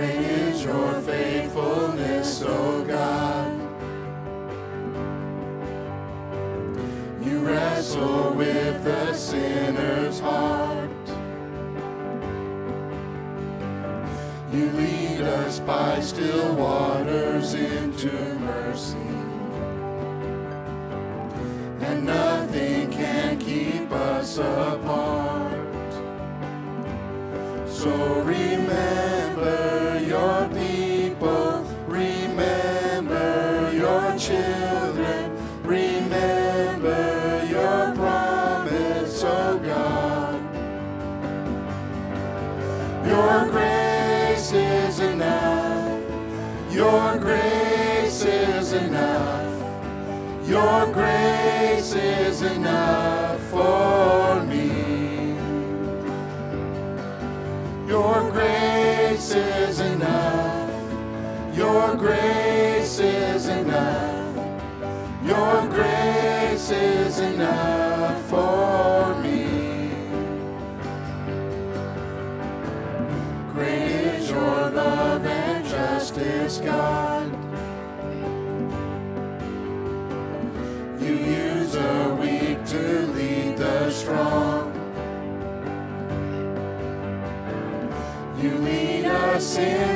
Great is your faithfulness, O God. You wrestle with the sinner's heart. You lead us by still waters into mercy. And nothing can keep us apart. So remember is enough for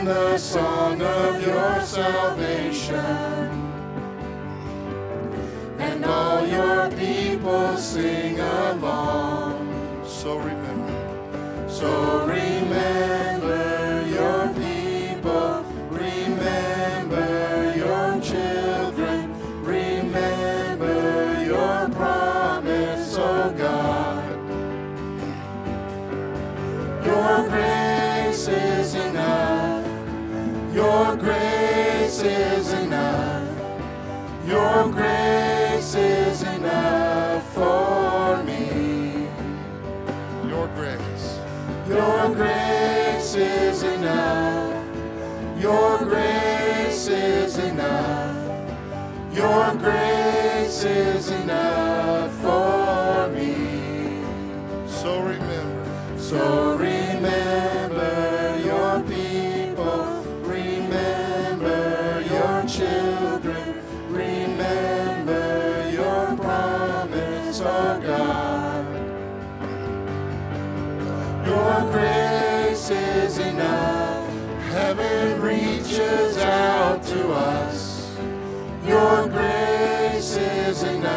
the song of your salvation. And all your people sing along. So remember. So remember Your grace is enough for me. So remember. So remember your people. Remember your children. Remember your promise, oh God. Your grace is enough. Heaven reaches out to us. Your grace is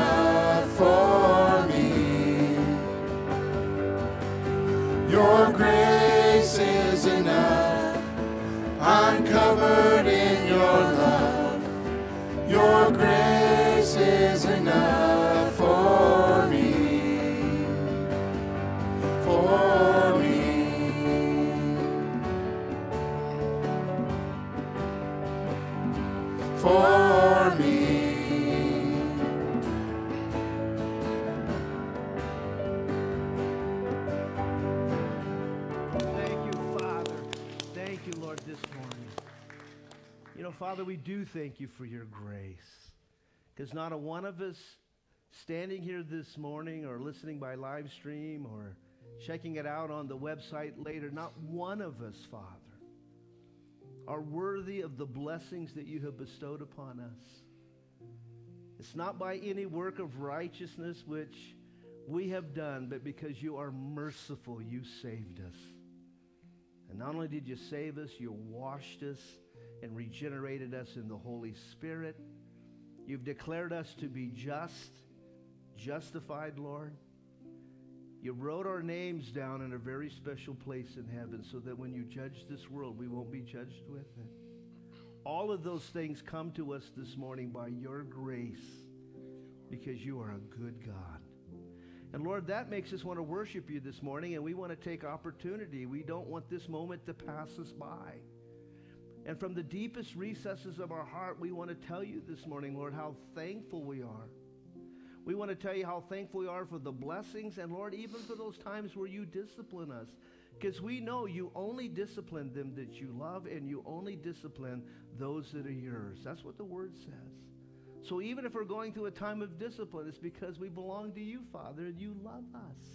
we do thank you for your grace. Because not a one of us standing here this morning or listening by live stream or checking it out on the website later, not one of us, Father, are worthy of the blessings that you have bestowed upon us. It's not by any work of righteousness which we have done, but because you are merciful, you saved us. And not only did you save us, you washed us and regenerated us in the Holy Spirit. You've declared us to be just, justified, Lord. You wrote our names down in a very special place in heaven so that when you judge this world, we won't be judged with it. All of those things come to us this morning by your grace because you are a good God. And Lord, that makes us want to worship you this morning, and we want to take opportunity. We don't want this moment to pass us by. And from the deepest recesses of our heart, we want to tell you this morning, Lord, how thankful we are. We want to tell you how thankful we are for the blessings, and Lord, even for those times where you discipline us. Because we know you only discipline them that you love, and you only discipline those that are yours. That's what the word says. So even if we're going through a time of discipline, it's because we belong to you, Father, and you love us.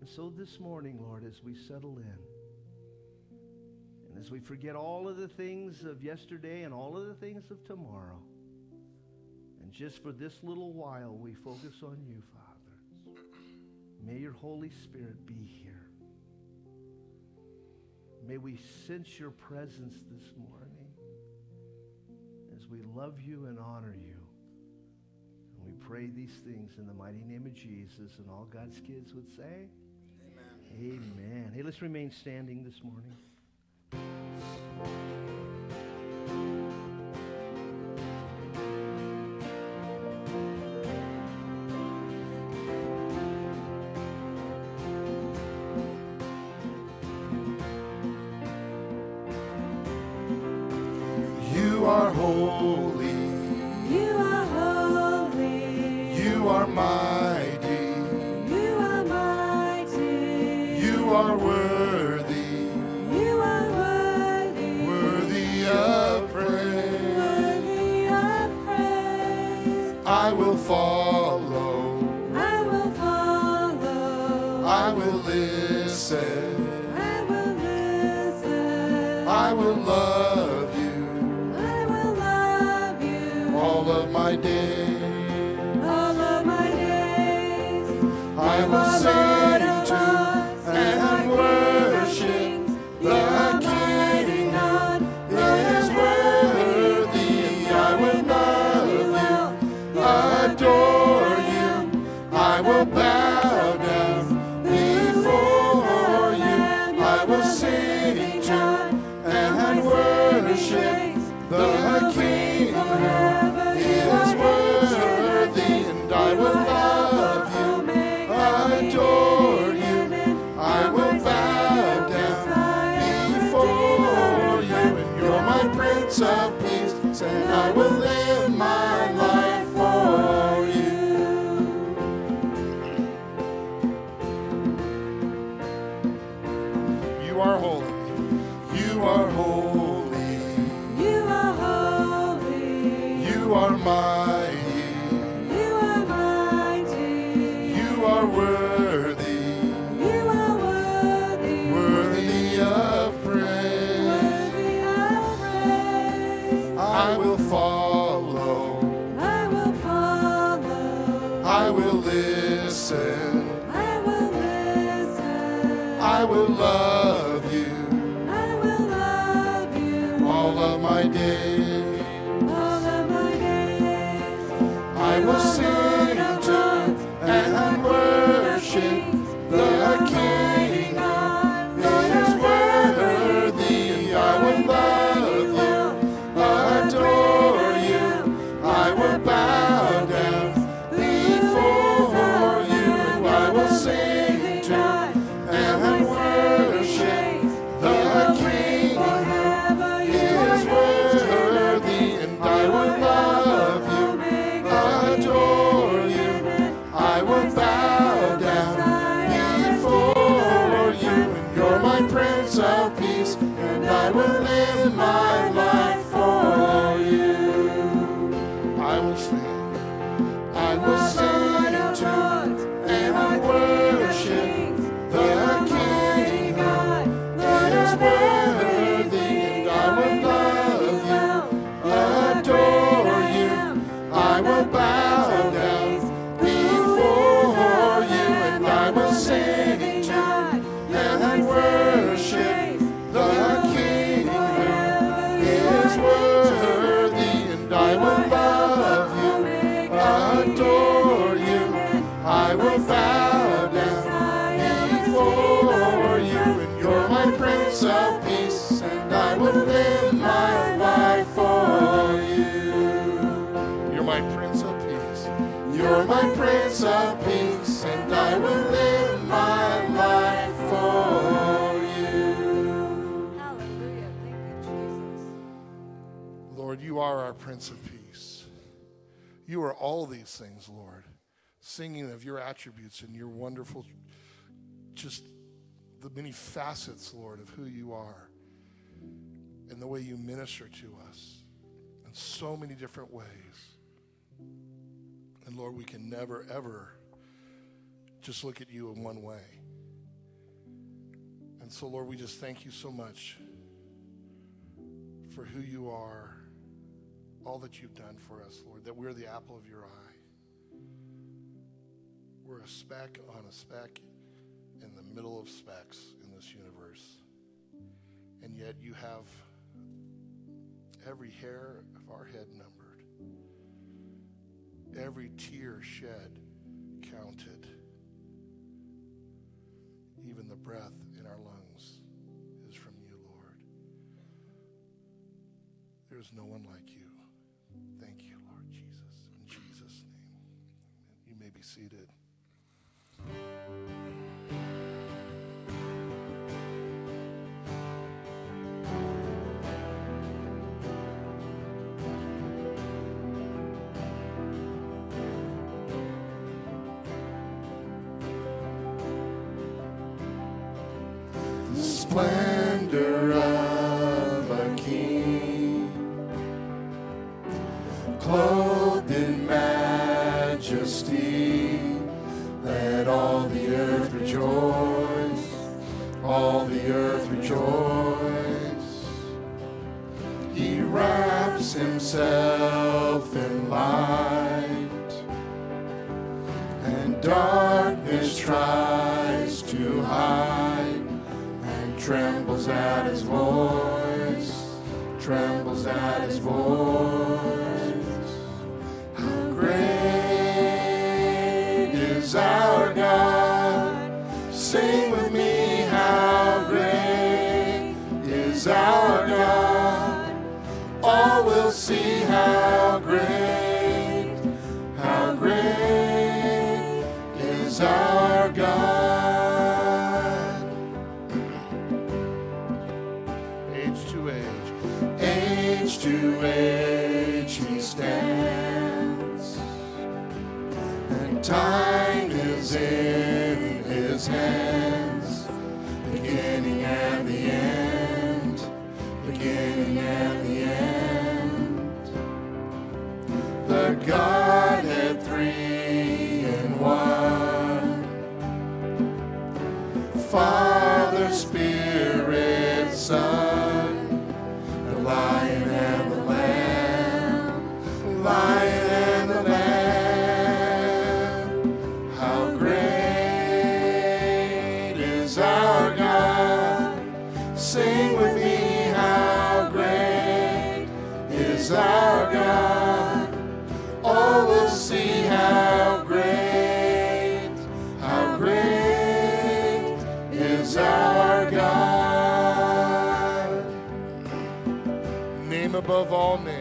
And so this morning, Lord, as we settle in, and as we forget all of the things of yesterday and all of the things of tomorrow, and just for this little while, we focus on you, Father. May your Holy Spirit be here. May we sense your presence this morning as we love you and honor you. And we pray these things in the mighty name of Jesus. And all God's kids would say, Amen. Amen. Hey, let's remain standing this morning. Thank you. my Prince of Peace, and I will live my life for you. Hallelujah. Thank you, Jesus. Lord, you are our Prince of Peace. You are all these things, Lord. Singing of your attributes and your wonderful, just the many facets, Lord, of who you are and the way you minister to us in so many different ways. And Lord, we can never, ever just look at you in one way. And so, Lord, we just thank you so much for who you are, all that you've done for us, Lord, that we're the apple of your eye. We're a speck on a speck in the middle of specks in this universe. And yet you have every hair of our head numbered every tear shed counted. Even the breath in our lungs is from you, Lord. There is no one like you. Thank you, Lord Jesus. In Jesus' name, you may be seated. of all men.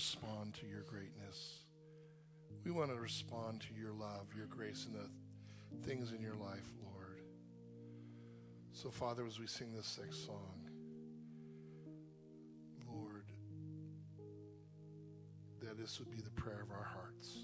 respond to your greatness. We want to respond to your love, your grace, and the things in your life, Lord. So, Father, as we sing this next song, Lord, that this would be the prayer of our hearts.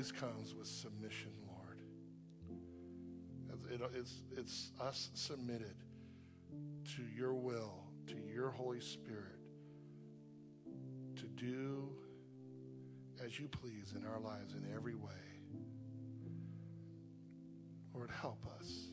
always comes with submission, Lord. it's, it's us submitted to your will, to your Holy Spirit, to do as you please in our lives in every way. Lord, help us.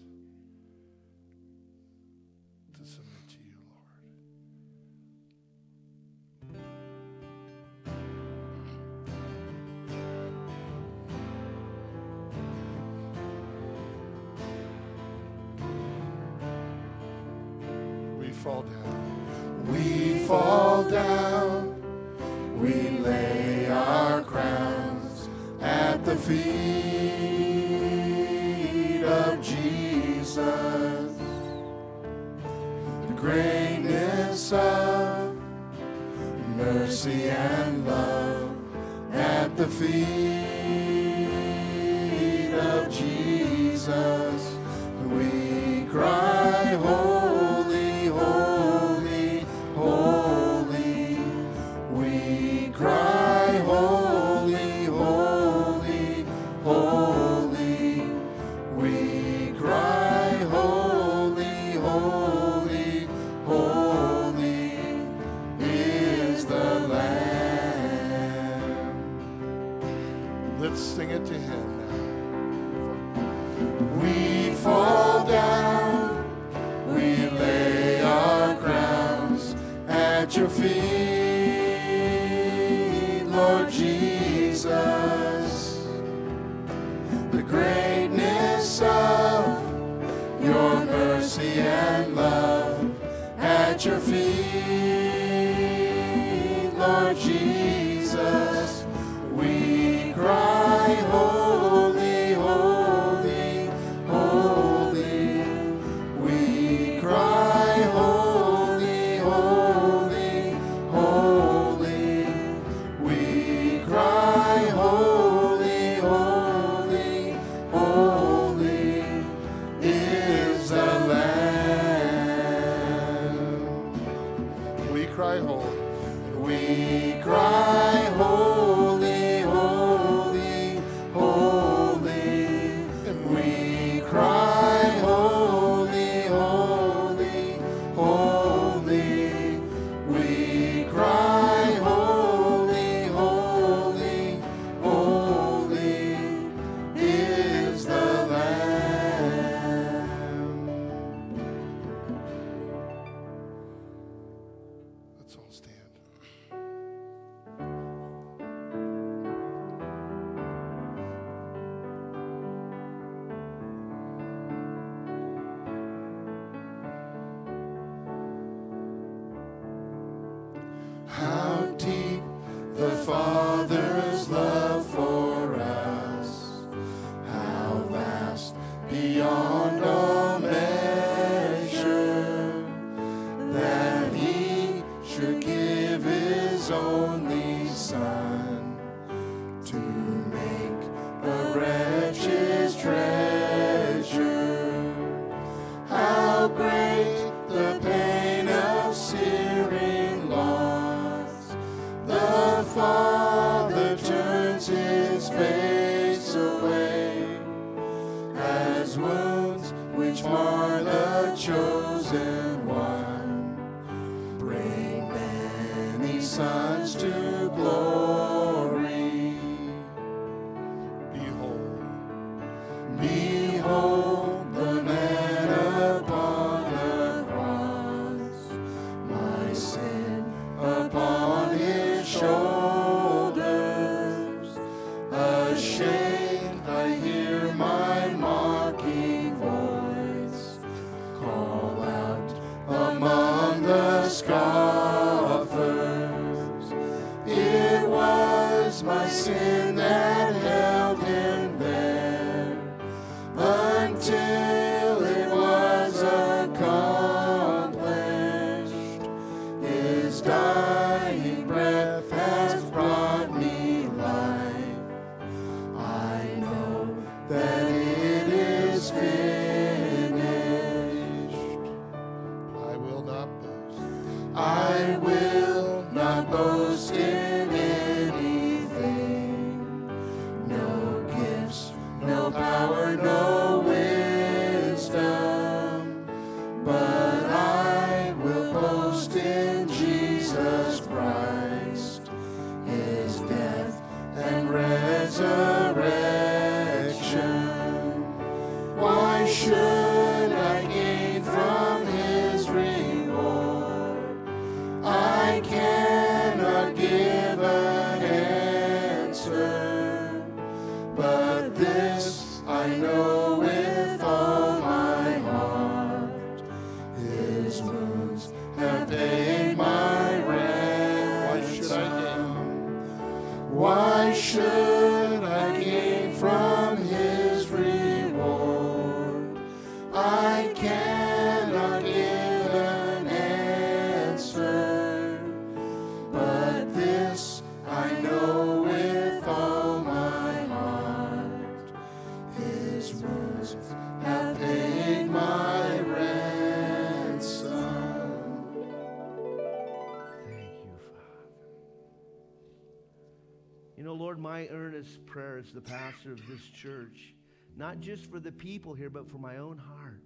as the pastor of this church, not just for the people here, but for my own heart,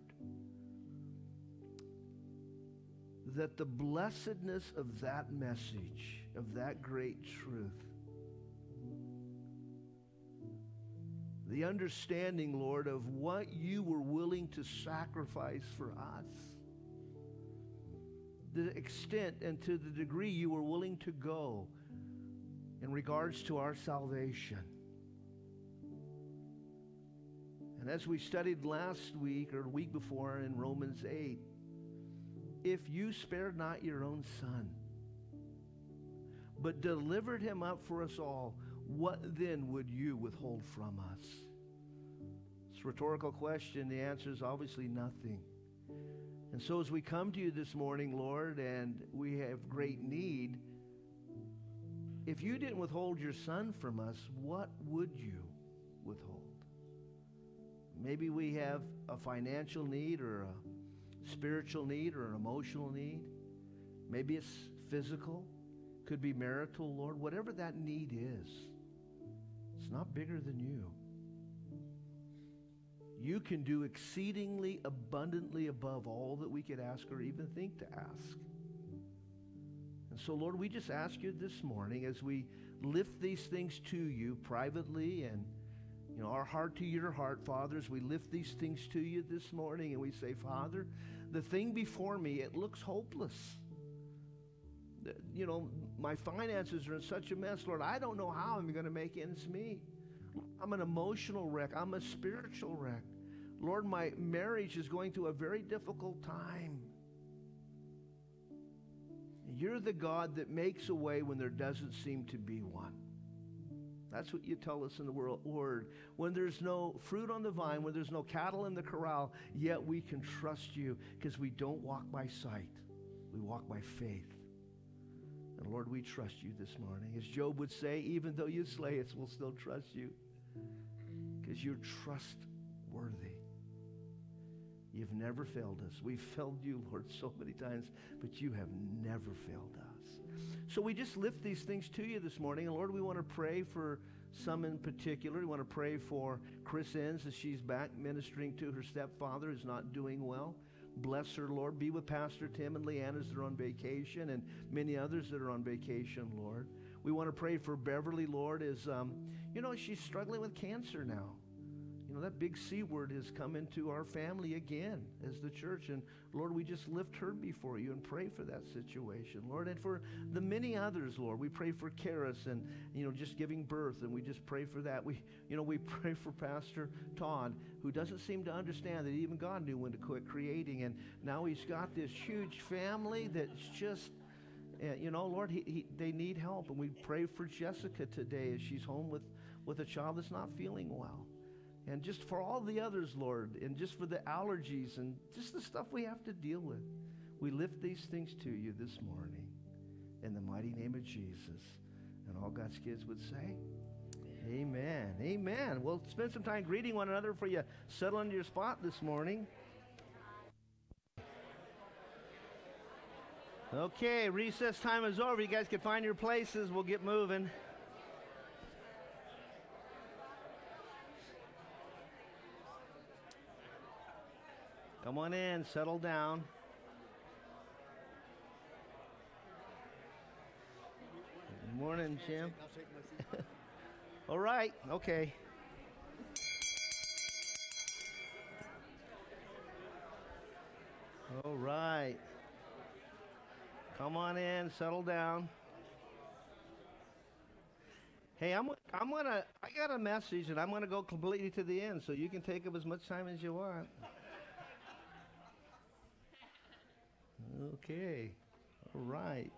that the blessedness of that message, of that great truth, the understanding, Lord, of what you were willing to sacrifice for us, the extent and to the degree you were willing to go in regards to our salvation. And as we studied last week or week before in Romans 8, if you spared not your own son, but delivered him up for us all, what then would you withhold from us? It's a rhetorical question. The answer is obviously nothing. And so, as we come to you this morning, Lord, and we have great need, if you didn't withhold your son from us, what would you withhold? Maybe we have a financial need or a spiritual need or an emotional need. Maybe it's physical, could be marital, Lord. Whatever that need is, it's not bigger than you. You can do exceedingly abundantly above all that we could ask or even think to ask. And so, Lord, we just ask you this morning as we lift these things to you privately and you know, our heart to your heart, fathers, we lift these things to you this morning and we say, Father, the thing before me, it looks hopeless. You know, my finances are in such a mess, Lord. I don't know how I'm going to make ends meet. I'm an emotional wreck. I'm a spiritual wreck. Lord, my marriage is going through a very difficult time. You're the God that makes a way when there doesn't seem to be one. That's what you tell us in the world, word. When there's no fruit on the vine, when there's no cattle in the corral, yet we can trust you because we don't walk by sight. We walk by faith. And Lord, we trust you this morning. As Job would say, even though you slay us, we'll still trust you because you're trustworthy. You've never failed us. We've failed you, Lord, so many times, but you have never failed us. So we just lift these things to you this morning. And Lord, we want to pray for some in particular. We want to pray for Chris Enns as she's back ministering to her stepfather who's not doing well. Bless her, Lord. Be with Pastor Tim and Leanne as they're on vacation and many others that are on vacation, Lord. We want to pray for Beverly, Lord, as, um, you know, she's struggling with cancer now. You know, that big C word has come into our family again as the church. And Lord, we just lift her before you and pray for that situation, Lord. And for the many others, Lord, we pray for Karis and, you know, just giving birth. And we just pray for that. We, you know, we pray for Pastor Todd, who doesn't seem to understand that even God knew when to quit creating. And now he's got this huge family that's just uh, you know, Lord, he, he, they need help. And we pray for Jessica today as she's home with, with a child that's not feeling well. And just for all the others, Lord, and just for the allergies and just the stuff we have to deal with. We lift these things to you this morning in the mighty name of Jesus. And all God's kids would say, Amen. Amen. We'll spend some time greeting one another for you settle into your spot this morning. Okay, recess time is over. You guys can find your places. We'll get moving. Come on in, settle down. Good morning, Jim. All right, okay. All right. Come on in, settle down. Hey, I'm I'm gonna I got a message and I'm gonna go completely to the end, so you can take up as much time as you want. Okay. All right.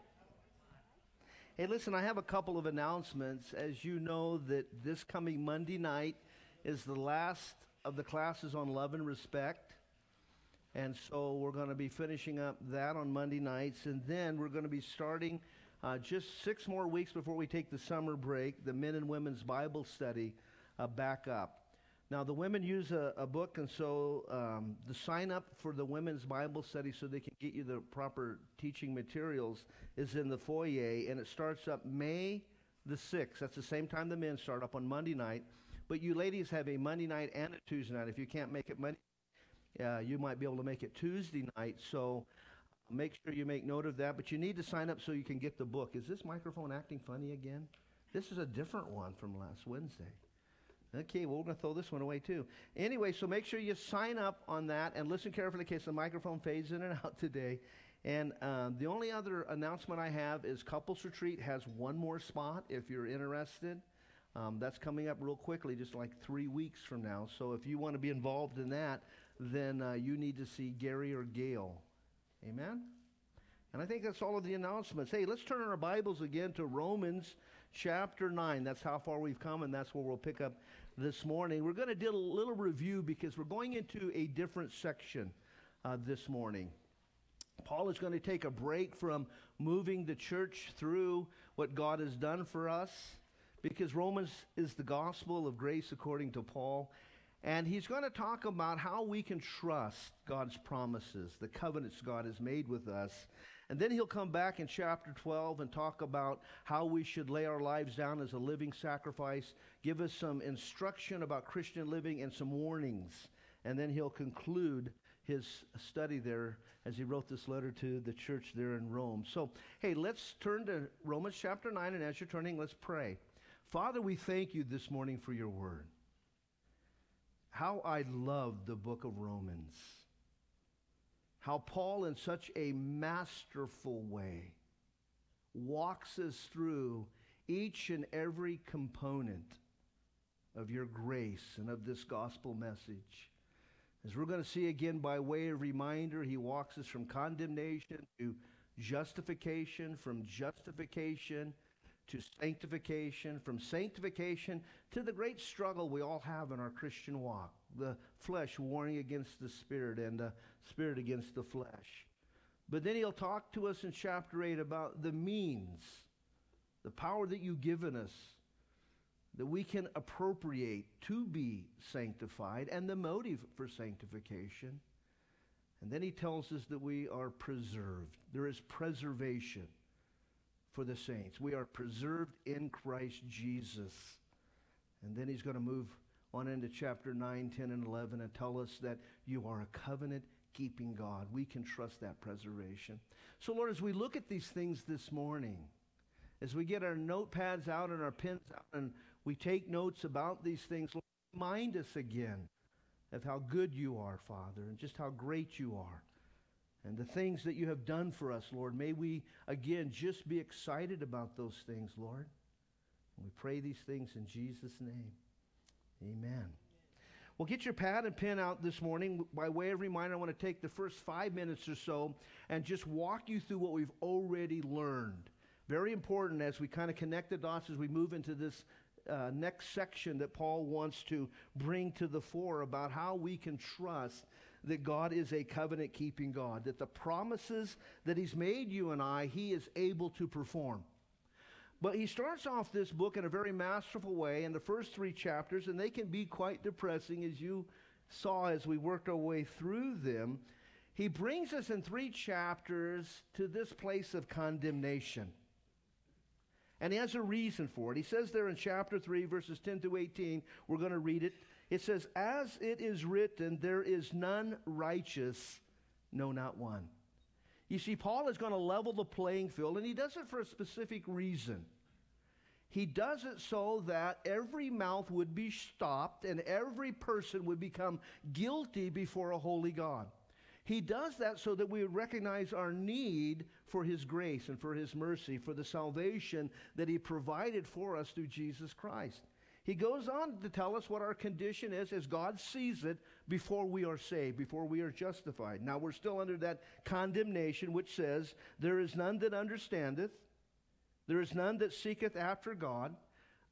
Hey, listen, I have a couple of announcements. As you know, that this coming Monday night is the last of the classes on love and respect. And so we're going to be finishing up that on Monday nights. And then we're going to be starting uh, just six more weeks before we take the summer break, the men and women's Bible study uh, back up. Now, the women use a, a book, and so um, the sign up for the women's Bible study so they can get you the proper teaching materials is in the foyer, and it starts up May the 6th. That's the same time the men start up on Monday night. But you ladies have a Monday night and a Tuesday night. If you can't make it Monday, uh, you might be able to make it Tuesday night. So make sure you make note of that. But you need to sign up so you can get the book. Is this microphone acting funny again? This is a different one from last Wednesday. Okay, well, we're going to throw this one away too. Anyway, so make sure you sign up on that and listen carefully in case the microphone fades in and out today. And um, the only other announcement I have is Couples Retreat has one more spot if you're interested. Um, that's coming up real quickly, just like three weeks from now. So if you want to be involved in that, then uh, you need to see Gary or Gail. Amen? And I think that's all of the announcements. Hey, let's turn our Bibles again to Romans chapter 9. That's how far we've come, and that's where we'll pick up this morning. We're going to do a little review because we're going into a different section uh, this morning. Paul is going to take a break from moving the church through what God has done for us because Romans is the gospel of grace according to Paul. And he's going to talk about how we can trust God's promises, the covenants God has made with us. And then he'll come back in chapter 12 and talk about how we should lay our lives down as a living sacrifice, give us some instruction about Christian living and some warnings. And then he'll conclude his study there as he wrote this letter to the church there in Rome. So, hey, let's turn to Romans chapter 9, and as you're turning, let's pray. Father, we thank you this morning for your word. How I love the book of Romans. How Paul, in such a masterful way, walks us through each and every component of your grace and of this gospel message. As we're going to see again by way of reminder, he walks us from condemnation to justification, from justification to sanctification, from sanctification to the great struggle we all have in our Christian walk the flesh warring against the spirit and the spirit against the flesh. But then he'll talk to us in chapter 8 about the means, the power that you've given us that we can appropriate to be sanctified and the motive for sanctification. And then he tells us that we are preserved. There is preservation for the saints. We are preserved in Christ Jesus. And then he's going to move on into chapter 9, 10, and 11 and tell us that you are a covenant keeping God. We can trust that preservation. So, Lord, as we look at these things this morning, as we get our notepads out and our pens out and we take notes about these things, Lord, remind us again of how good you are, Father, and just how great you are. And the things that you have done for us, Lord, may we again just be excited about those things, Lord. And we pray these things in Jesus' name. Amen. Well, get your pad and pen out this morning. By way of reminder, I want to take the first five minutes or so and just walk you through what we've already learned. Very important as we kind of connect the dots as we move into this uh, next section that Paul wants to bring to the fore about how we can trust that God is a covenant keeping God, that the promises that He's made you and I, He is able to perform. But he starts off this book in a very masterful way in the first three chapters, and they can be quite depressing as you saw as we worked our way through them. He brings us in three chapters to this place of condemnation. And he has a reason for it. He says there in chapter 3, verses 10 to 18, we're going to read it. It says, As it is written, there is none righteous, no, not one. You see, Paul is going to level the playing field, and he does it for a specific reason. He does it so that every mouth would be stopped and every person would become guilty before a holy God. He does that so that we would recognize our need for His grace and for His mercy, for the salvation that He provided for us through Jesus Christ. He goes on to tell us what our condition is as God sees it before we are saved, before we are justified. Now, we're still under that condemnation which says, There is none that understandeth, there is none that seeketh after God.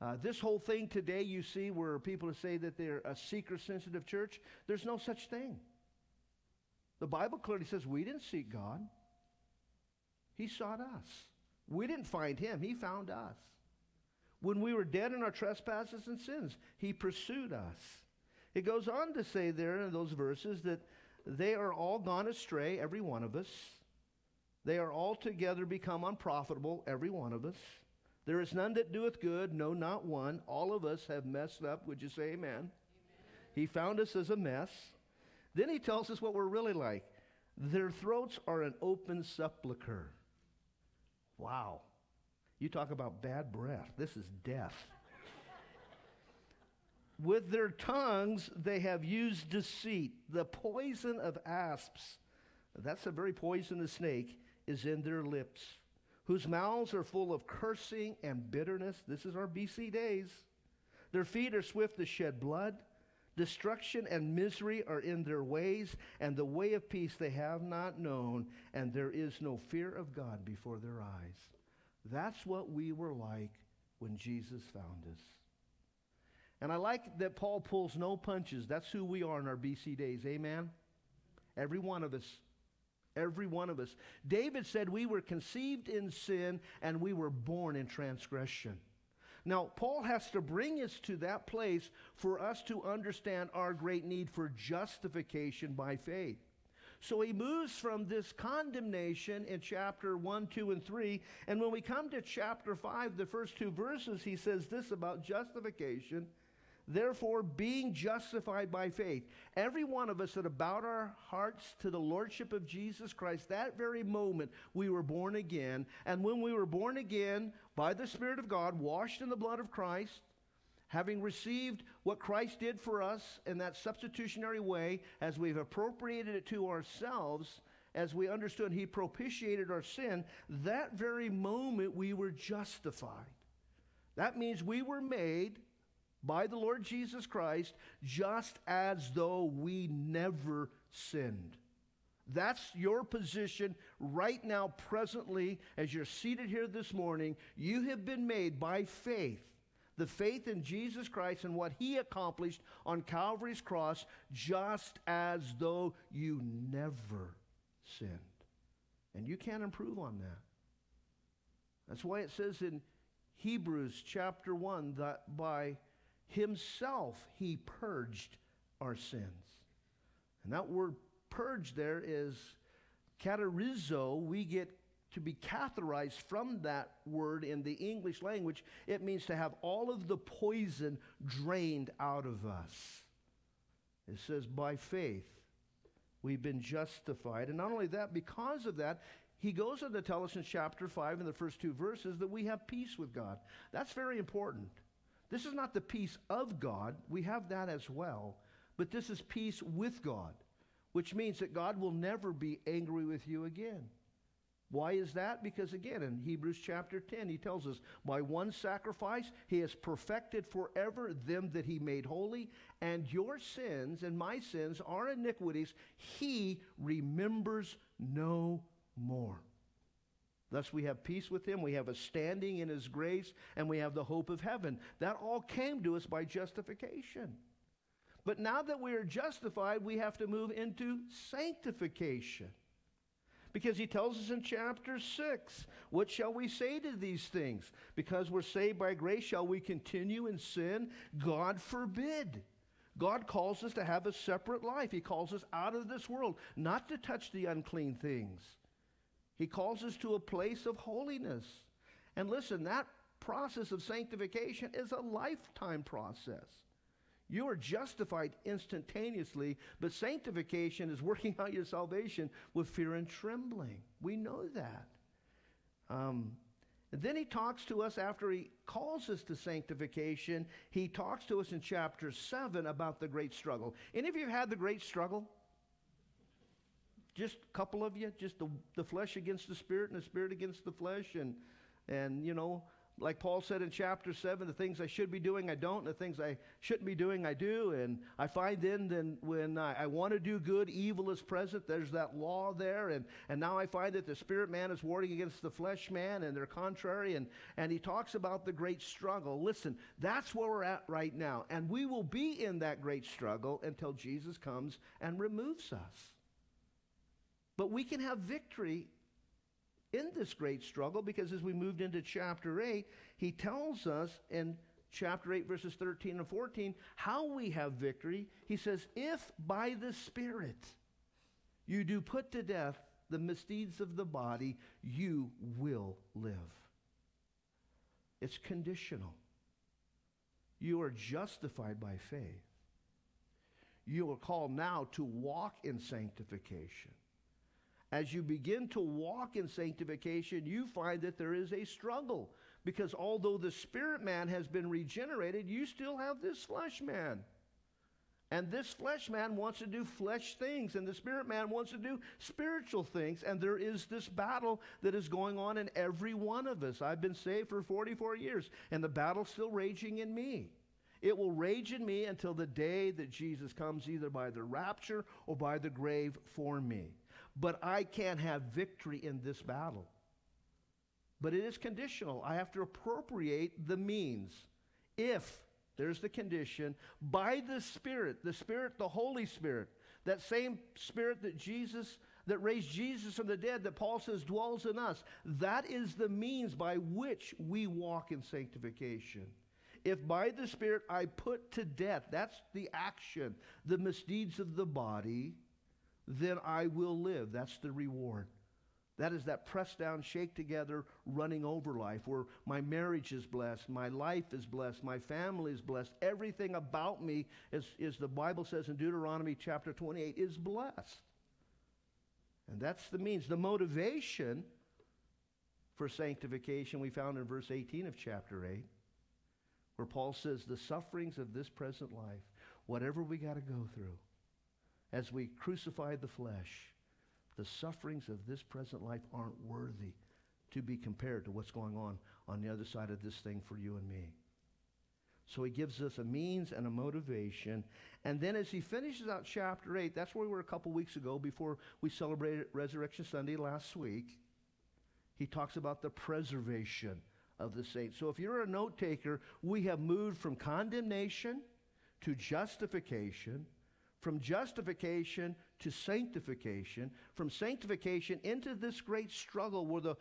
Uh, this whole thing today, you see, where people say that they're a seeker sensitive church, there's no such thing. The Bible clearly says we didn't seek God, He sought us. We didn't find Him, He found us. When we were dead in our trespasses and sins, He pursued us. It goes on to say there in those verses that they are all gone astray, every one of us. They are altogether become unprofitable, every one of us. There is none that doeth good, no, not one. All of us have messed up. Would you say amen? amen? He found us as a mess. Then he tells us what we're really like. Their throats are an open sepulchre. Wow. You talk about bad breath. This is death. With their tongues they have used deceit. The poison of asps, that's a very poisonous snake, is in their lips, whose mouths are full of cursing and bitterness. This is our BC days. Their feet are swift to shed blood. Destruction and misery are in their ways, and the way of peace they have not known, and there is no fear of God before their eyes. That's what we were like when Jesus found us. And I like that Paul pulls no punches. That's who we are in our BC days. Amen? Every one of us. Every one of us. David said we were conceived in sin and we were born in transgression. Now, Paul has to bring us to that place for us to understand our great need for justification by faith. So he moves from this condemnation in chapter 1, 2, and 3. And when we come to chapter 5, the first two verses, he says this about justification. Therefore, being justified by faith, every one of us that about our hearts to the Lordship of Jesus Christ, that very moment we were born again. And when we were born again by the Spirit of God, washed in the blood of Christ, having received what Christ did for us in that substitutionary way, as we've appropriated it to ourselves, as we understood He propitiated our sin, that very moment we were justified. That means we were made by the Lord Jesus Christ just as though we never sinned. That's your position right now, presently, as you're seated here this morning. You have been made by faith, the faith in Jesus Christ and what he accomplished on Calvary's cross, just as though you never sinned. And you can't improve on that. That's why it says in Hebrews chapter 1 that by himself he purged our sins. And that word purge there is katharizo. We get to be catheterized from that word in the English language. It means to have all of the poison drained out of us. It says, by faith, we've been justified. And not only that, because of that, he goes on to tell us in chapter 5 in the first two verses that we have peace with God. That's very important. This is not the peace of God, we have that as well, but this is peace with God, which means that God will never be angry with you again. Why is that? Because again, in Hebrews chapter 10, he tells us, by one sacrifice, he has perfected forever them that he made holy, and your sins and my sins, our iniquities, he remembers no more. Thus, we have peace with him, we have a standing in his grace, and we have the hope of heaven. That all came to us by justification. But now that we are justified, we have to move into sanctification. Because he tells us in chapter 6, what shall we say to these things? Because we're saved by grace, shall we continue in sin? God forbid. God calls us to have a separate life. He calls us out of this world, not to touch the unclean things. He calls us to a place of holiness. And listen, that process of sanctification is a lifetime process. You are justified instantaneously, but sanctification is working out your salvation with fear and trembling. We know that. Um, and then he talks to us after he calls us to sanctification. He talks to us in chapter 7 about the great struggle. Any of you had the great struggle? just a couple of you, just the, the flesh against the spirit and the spirit against the flesh. And, and, you know, like Paul said in chapter 7, the things I should be doing, I don't. And the things I shouldn't be doing, I do. And I find then, then when I, I want to do good, evil is present. There's that law there. And, and now I find that the spirit man is warring against the flesh man, and they're contrary. And, and he talks about the great struggle. Listen, that's where we're at right now. And we will be in that great struggle until Jesus comes and removes us. But we can have victory in this great struggle because as we moved into chapter 8, he tells us in chapter 8, verses 13 and 14, how we have victory. He says, If by the Spirit you do put to death the misdeeds of the body, you will live. It's conditional. You are justified by faith. You are called now to walk in sanctification as you begin to walk in sanctification, you find that there is a struggle Because although the spirit man has been regenerated, you still have this flesh man. And this flesh man wants to do flesh things, and the spirit man wants to do spiritual things. And there is this battle that is going on in every one of us. I've been saved for 44 years, and the battle's still raging in me. It will rage in me until the day that Jesus comes, either by the rapture or by the grave for me. But I can't have victory in this battle. But it is conditional. I have to appropriate the means. If, there's the condition, by the Spirit, the Spirit, the Holy Spirit, that same Spirit that Jesus, that raised Jesus from the dead, that Paul says dwells in us, that is the means by which we walk in sanctification. If by the Spirit I put to death, that's the action, the misdeeds of the body, then I will live. That's the reward. That is that pressed down, shake together, running over life where my marriage is blessed, my life is blessed, my family is blessed. Everything about me, as, as the Bible says in Deuteronomy chapter 28, is blessed. And that's the means. The motivation for sanctification we found in verse 18 of chapter 8, where Paul says, The sufferings of this present life, whatever we got to go through, as we crucify the flesh, the sufferings of this present life aren't worthy to be compared to what's going on on the other side of this thing for you and me. So he gives us a means and a motivation. And then as he finishes out chapter 8, that's where we were a couple weeks ago before we celebrated Resurrection Sunday last week. He talks about the preservation of the saints. So if you're a note taker, we have moved from condemnation to justification from justification to sanctification, from sanctification into this great struggle where the,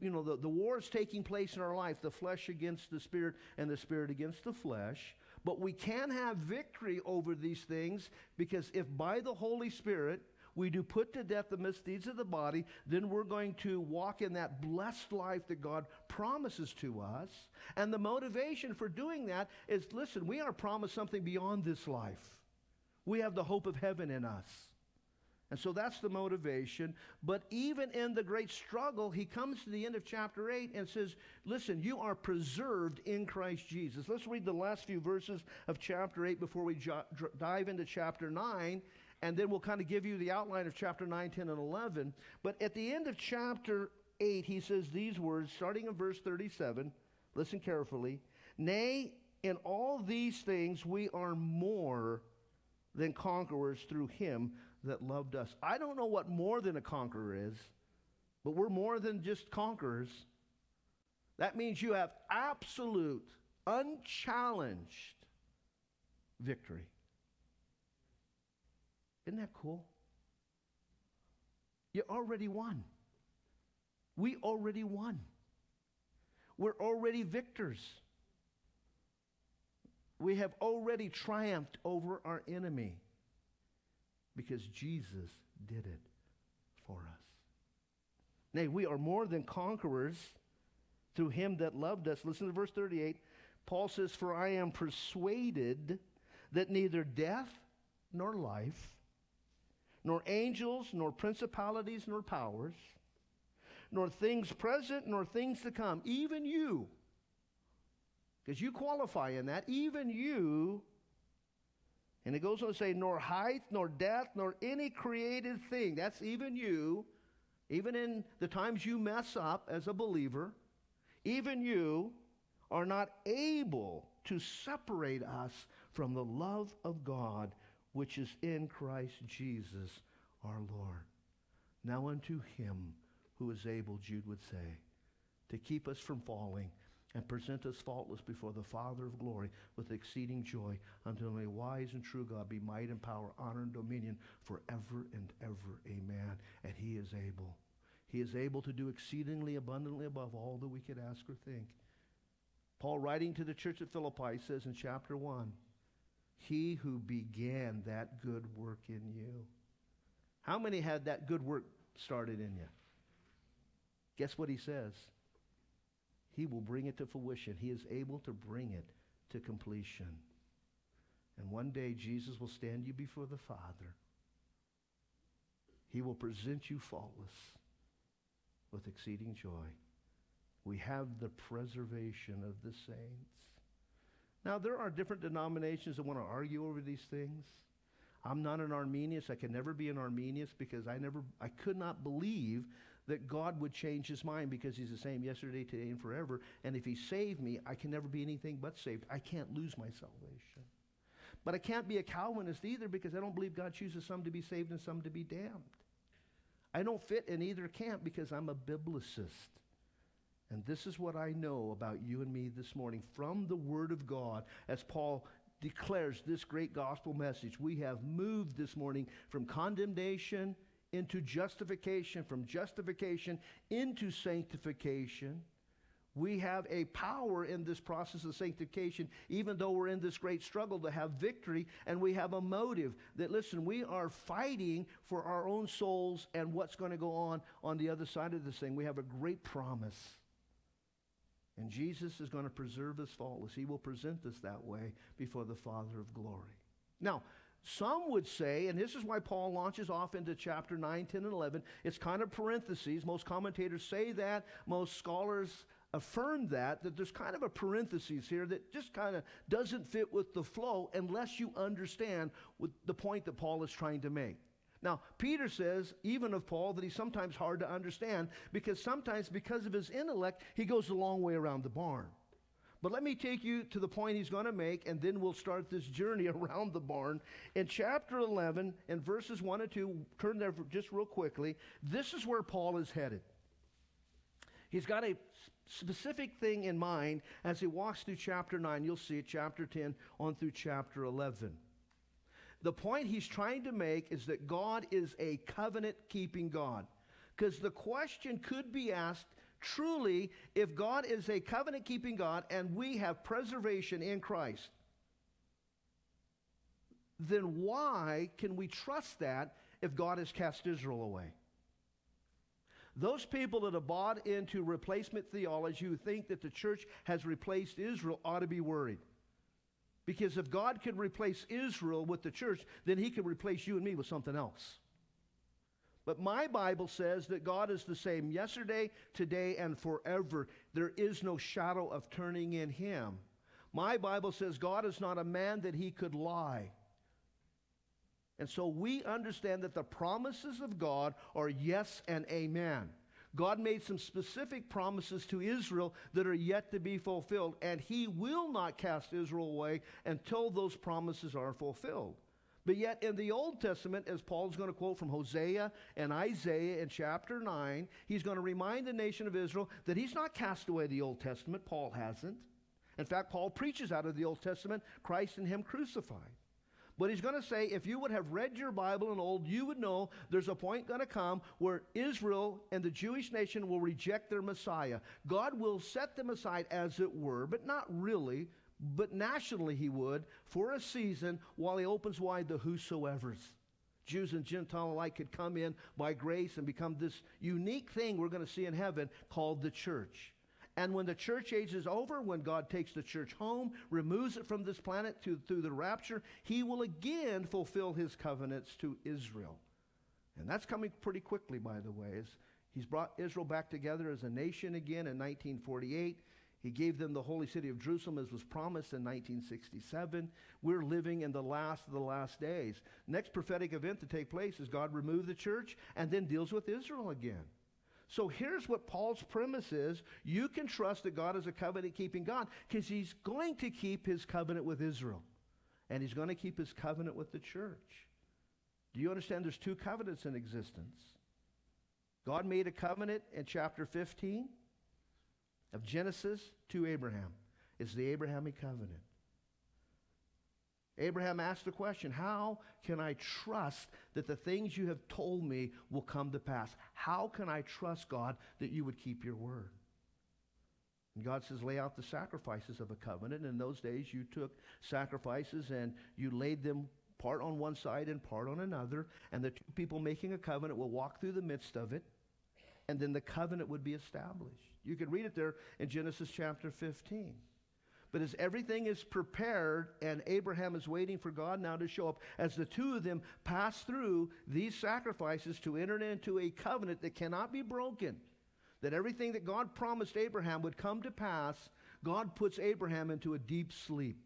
you know, the, the war is taking place in our life, the flesh against the spirit and the spirit against the flesh. But we can have victory over these things because if by the Holy Spirit we do put to death the misdeeds of the body, then we're going to walk in that blessed life that God promises to us. And the motivation for doing that is listen, we are promised something beyond this life. We have the hope of heaven in us. And so that's the motivation. But even in the great struggle, he comes to the end of chapter 8 and says, Listen, you are preserved in Christ Jesus. Let's read the last few verses of chapter 8 before we jo- dive into chapter 9. And then we'll kind of give you the outline of chapter 9, 10, and 11. But at the end of chapter 8, he says these words, starting in verse 37. Listen carefully. Nay, in all these things we are more than conquerors through him that loved us. I don't know what more than a conqueror is, but we're more than just conquerors. That means you have absolute, unchallenged victory. Isn't that cool? You already won. We already won. We're already victors. We have already triumphed over our enemy because Jesus did it for us. Nay, we are more than conquerors through him that loved us. Listen to verse 38. Paul says, For I am persuaded that neither death nor life, nor angels, nor principalities, nor powers, nor things present, nor things to come, even you, because you qualify in that. Even you, and it goes on to say, nor height, nor depth, nor any created thing. That's even you. Even in the times you mess up as a believer, even you are not able to separate us from the love of God which is in Christ Jesus our Lord. Now unto him who is able, Jude would say, to keep us from falling and present us faultless before the Father of glory with exceeding joy until may wise and true God be might and power, honor and dominion forever and ever. Amen. And he is able. He is able to do exceedingly abundantly above all that we could ask or think. Paul, writing to the church at Philippi, says in chapter 1 He who began that good work in you. How many had that good work started in you? Guess what he says? He will bring it to fruition. He is able to bring it to completion. And one day Jesus will stand you before the Father. He will present you faultless with exceeding joy. we have the preservation of the saints. Now, there are different denominations that want to argue over these things. I'm not an Arminius. I can never be an Arminius because I never, I could not believe that God would change his mind because he's the same yesterday, today, and forever. And if he saved me, I can never be anything but saved. I can't lose my salvation. But I can't be a Calvinist either because I don't believe God chooses some to be saved and some to be damned. I don't fit in either camp because I'm a biblicist. And this is what I know about you and me this morning from the Word of God as Paul declares this great gospel message. We have moved this morning from condemnation into justification, from justification into sanctification. We have a power in this process of sanctification, even though we're in this great struggle to have victory, and we have a motive that, listen, we are fighting for our own souls and what's going to go on on the other side of this thing. We have a great promise. And Jesus is going to preserve us faultless. He will present us that way before the Father of glory. Now, some would say, and this is why Paul launches off into chapter 9, 10, and 11, it's kind of parentheses. Most commentators say that. Most scholars affirm that, that there's kind of a parenthesis here that just kind of doesn't fit with the flow unless you understand the point that Paul is trying to make. Now, Peter says, even of Paul, that he's sometimes hard to understand because sometimes, because of his intellect, he goes a long way around the barn. But let me take you to the point he's going to make, and then we'll start this journey around the barn. In chapter 11, in verses 1 and 2, turn there just real quickly. This is where Paul is headed. He's got a specific thing in mind as he walks through chapter 9. You'll see it, chapter 10 on through chapter 11. The point he's trying to make is that God is a covenant keeping God. Because the question could be asked truly if God is a covenant keeping God and we have preservation in Christ, then why can we trust that if God has cast Israel away? Those people that have bought into replacement theology who think that the church has replaced Israel ought to be worried. Because if God could replace Israel with the church, then he could replace you and me with something else. But my Bible says that God is the same yesterday, today, and forever. There is no shadow of turning in him. My Bible says God is not a man that he could lie. And so we understand that the promises of God are yes and amen. God made some specific promises to Israel that are yet to be fulfilled, and He will not cast Israel away until those promises are fulfilled. But yet, in the Old Testament, as Paul's going to quote from Hosea and Isaiah in chapter 9, he's going to remind the nation of Israel that he's not cast away the Old Testament. Paul hasn't. In fact, Paul preaches out of the Old Testament Christ and Him crucified. But he's going to say, if you would have read your Bible in old, you would know there's a point going to come where Israel and the Jewish nation will reject their Messiah. God will set them aside, as it were, but not really, but nationally he would, for a season while he opens wide the whosoever's. Jews and Gentile alike could come in by grace and become this unique thing we're going to see in heaven called the church. And when the church age is over, when God takes the church home, removes it from this planet to, through the rapture, he will again fulfill his covenants to Israel. And that's coming pretty quickly, by the way. He's brought Israel back together as a nation again in 1948. He gave them the holy city of Jerusalem as was promised in 1967. We're living in the last of the last days. Next prophetic event to take place is God remove the church and then deals with Israel again. So here's what Paul's premise is. You can trust that God is a covenant keeping God because he's going to keep his covenant with Israel. And he's going to keep his covenant with the church. Do you understand there's two covenants in existence? God made a covenant in chapter 15 of Genesis to Abraham. It's the Abrahamic covenant. Abraham asked the question, How can I trust that the things you have told me will come to pass? How can I trust, God, that you would keep your word? And God says, Lay out the sacrifices of a covenant. In those days, you took sacrifices and you laid them part on one side and part on another. And the two people making a covenant will walk through the midst of it. And then the covenant would be established. You can read it there in Genesis chapter 15. But as everything is prepared and Abraham is waiting for God now to show up, as the two of them pass through these sacrifices to enter into a covenant that cannot be broken, that everything that God promised Abraham would come to pass, God puts Abraham into a deep sleep.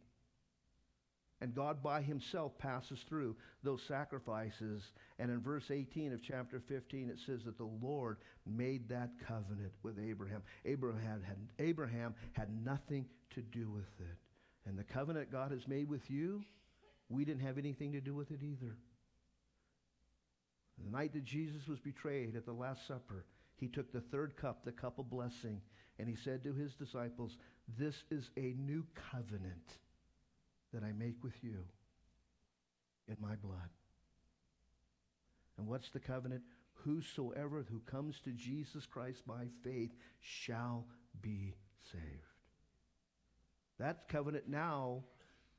And God by himself passes through those sacrifices. And in verse 18 of chapter 15, it says that the Lord made that covenant with Abraham. Abraham had, Abraham had nothing to do with it. And the covenant God has made with you, we didn't have anything to do with it either. The night that Jesus was betrayed at the Last Supper, he took the third cup, the cup of blessing, and he said to his disciples, This is a new covenant that I make with you in my blood. And what's the covenant? Whosoever who comes to Jesus Christ by faith shall be saved. That covenant now,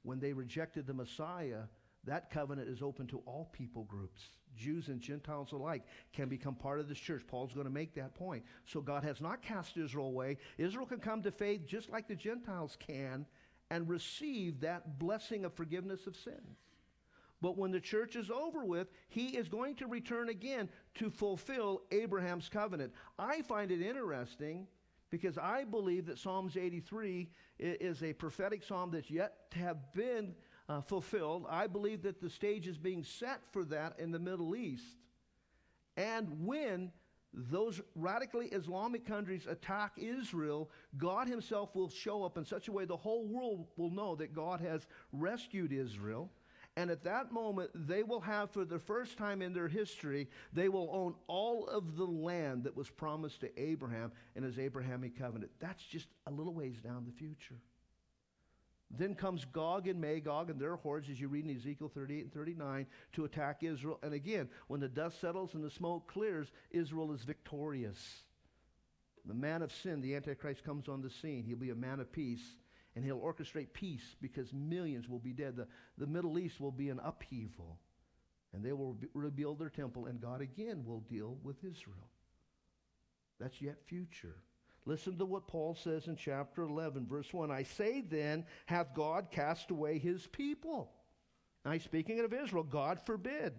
when they rejected the Messiah, that covenant is open to all people groups. Jews and Gentiles alike can become part of this church. Paul's going to make that point. So God has not cast Israel away. Israel can come to faith just like the Gentiles can and receive that blessing of forgiveness of sins. But when the church is over with, he is going to return again to fulfill Abraham's covenant. I find it interesting because I believe that Psalms 83 is a prophetic psalm that's yet to have been uh, fulfilled. I believe that the stage is being set for that in the Middle East. And when those radically Islamic countries attack Israel, God Himself will show up in such a way the whole world will know that God has rescued Israel. And at that moment, they will have, for the first time in their history, they will own all of the land that was promised to Abraham in his Abrahamic covenant. That's just a little ways down the future. Then comes Gog and Magog and their hordes, as you read in Ezekiel 38 and 39, to attack Israel. And again, when the dust settles and the smoke clears, Israel is victorious. The man of sin, the Antichrist, comes on the scene. He'll be a man of peace, and he'll orchestrate peace because millions will be dead. The, the Middle East will be an upheaval, and they will re- rebuild their temple, and God again will deal with Israel. That's yet future. Listen to what Paul says in chapter 11, verse 1. I say then, hath God cast away his people? Now, speaking of Israel, God forbid.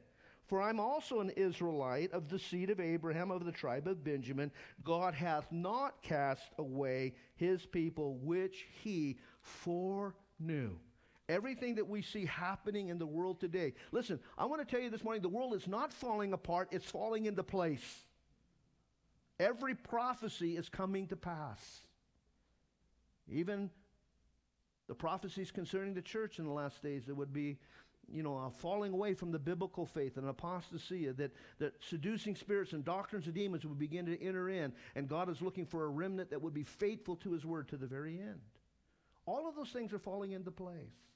For I'm also an Israelite of the seed of Abraham of the tribe of Benjamin. God hath not cast away his people, which he foreknew. Everything that we see happening in the world today. Listen, I want to tell you this morning the world is not falling apart, it's falling into place. Every prophecy is coming to pass. Even the prophecies concerning the church in the last days, there would be, you know, a falling away from the biblical faith and apostasy, that, that seducing spirits and doctrines of demons would begin to enter in, and God is looking for a remnant that would be faithful to his word to the very end. All of those things are falling into place.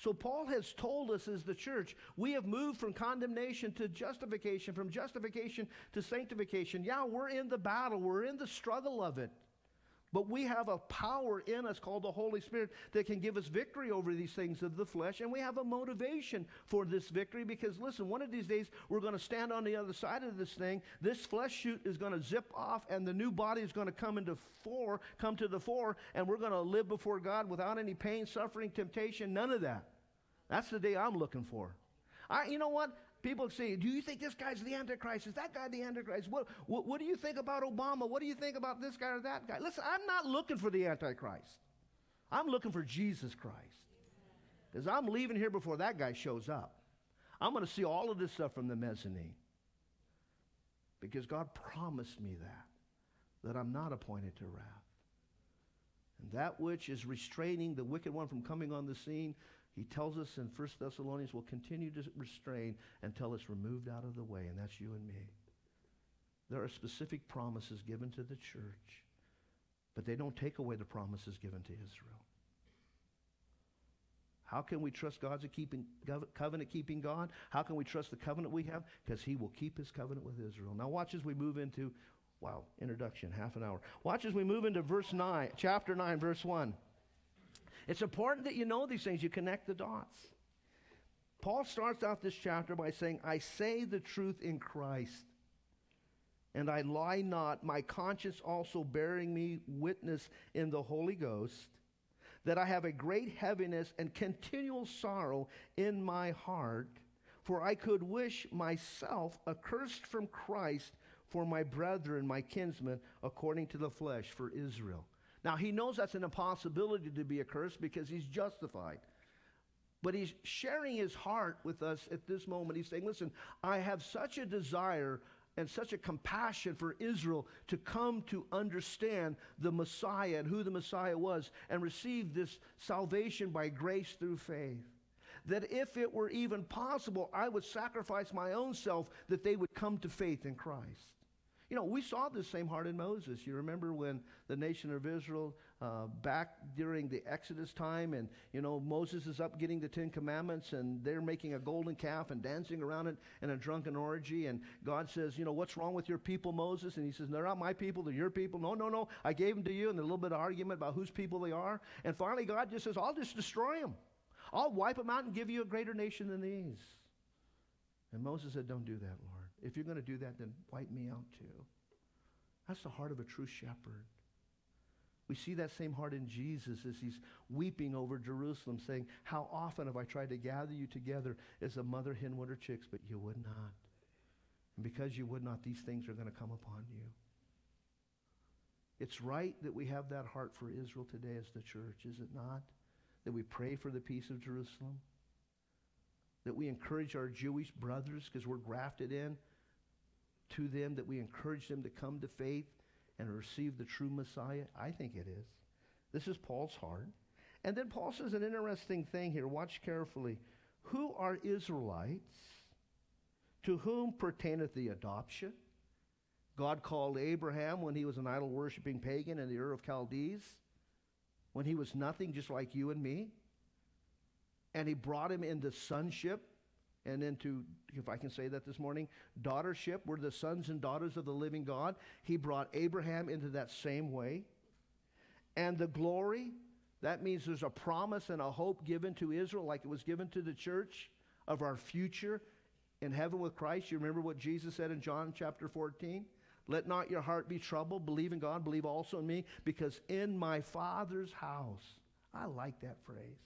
So Paul has told us as the church, we have moved from condemnation to justification, from justification to sanctification. Yeah, we're in the battle, we're in the struggle of it. But we have a power in us called the Holy Spirit that can give us victory over these things of the flesh. And we have a motivation for this victory because, listen, one of these days we're going to stand on the other side of this thing. This flesh shoot is going to zip off, and the new body is going to come into fore, come to the fore, and we're going to live before God without any pain, suffering, temptation, none of that. That's the day I'm looking for. I, you know what? People say, do you think this guy's the Antichrist? Is that guy the Antichrist? What, what, what do you think about Obama? What do you think about this guy or that guy? Listen, I'm not looking for the Antichrist. I'm looking for Jesus Christ. Because I'm leaving here before that guy shows up. I'm going to see all of this stuff from the mezzanine. Because God promised me that, that I'm not appointed to wrath. And that which is restraining the wicked one from coming on the scene he tells us in 1 Thessalonians, "We'll continue to restrain until it's removed out of the way, and that's you and me. There are specific promises given to the church, but they don't take away the promises given to Israel. How can we trust God's keeping covenant keeping God? How can we trust the covenant we have? Because he will keep his covenant with Israel. Now watch as we move into wow, introduction, half an hour. Watch as we move into verse 9, chapter 9, verse 1. It's important that you know these things, you connect the dots. Paul starts out this chapter by saying, I say the truth in Christ, and I lie not, my conscience also bearing me witness in the Holy Ghost, that I have a great heaviness and continual sorrow in my heart, for I could wish myself accursed from Christ for my brethren, my kinsmen, according to the flesh, for Israel. Now, he knows that's an impossibility to be accursed because he's justified. But he's sharing his heart with us at this moment. He's saying, Listen, I have such a desire and such a compassion for Israel to come to understand the Messiah and who the Messiah was and receive this salvation by grace through faith. That if it were even possible, I would sacrifice my own self that they would come to faith in Christ. You know, we saw this same heart in Moses. You remember when the nation of Israel, uh, back during the Exodus time, and, you know, Moses is up getting the Ten Commandments, and they're making a golden calf and dancing around it in a drunken orgy. And God says, You know, what's wrong with your people, Moses? And he says, They're not my people, they're your people. No, no, no. I gave them to you, and a little bit of argument about whose people they are. And finally, God just says, I'll just destroy them. I'll wipe them out and give you a greater nation than these. And Moses said, Don't do that, Lord. If you're going to do that, then wipe me out too. That's the heart of a true shepherd. We see that same heart in Jesus as he's weeping over Jerusalem, saying, How often have I tried to gather you together as a mother hen would her chicks, but you would not. And because you would not, these things are going to come upon you. It's right that we have that heart for Israel today as the church, is it not? That we pray for the peace of Jerusalem. That we encourage our Jewish brothers because we're grafted in to them, that we encourage them to come to faith and receive the true Messiah? I think it is. This is Paul's heart. And then Paul says an interesting thing here. Watch carefully. Who are Israelites? To whom pertaineth the adoption? God called Abraham when he was an idol worshiping pagan in the Ur of Chaldees, when he was nothing, just like you and me. And he brought him into sonship and into, if I can say that this morning, daughtership. We're the sons and daughters of the living God. He brought Abraham into that same way. And the glory, that means there's a promise and a hope given to Israel, like it was given to the church of our future in heaven with Christ. You remember what Jesus said in John chapter 14? Let not your heart be troubled. Believe in God, believe also in me, because in my Father's house, I like that phrase.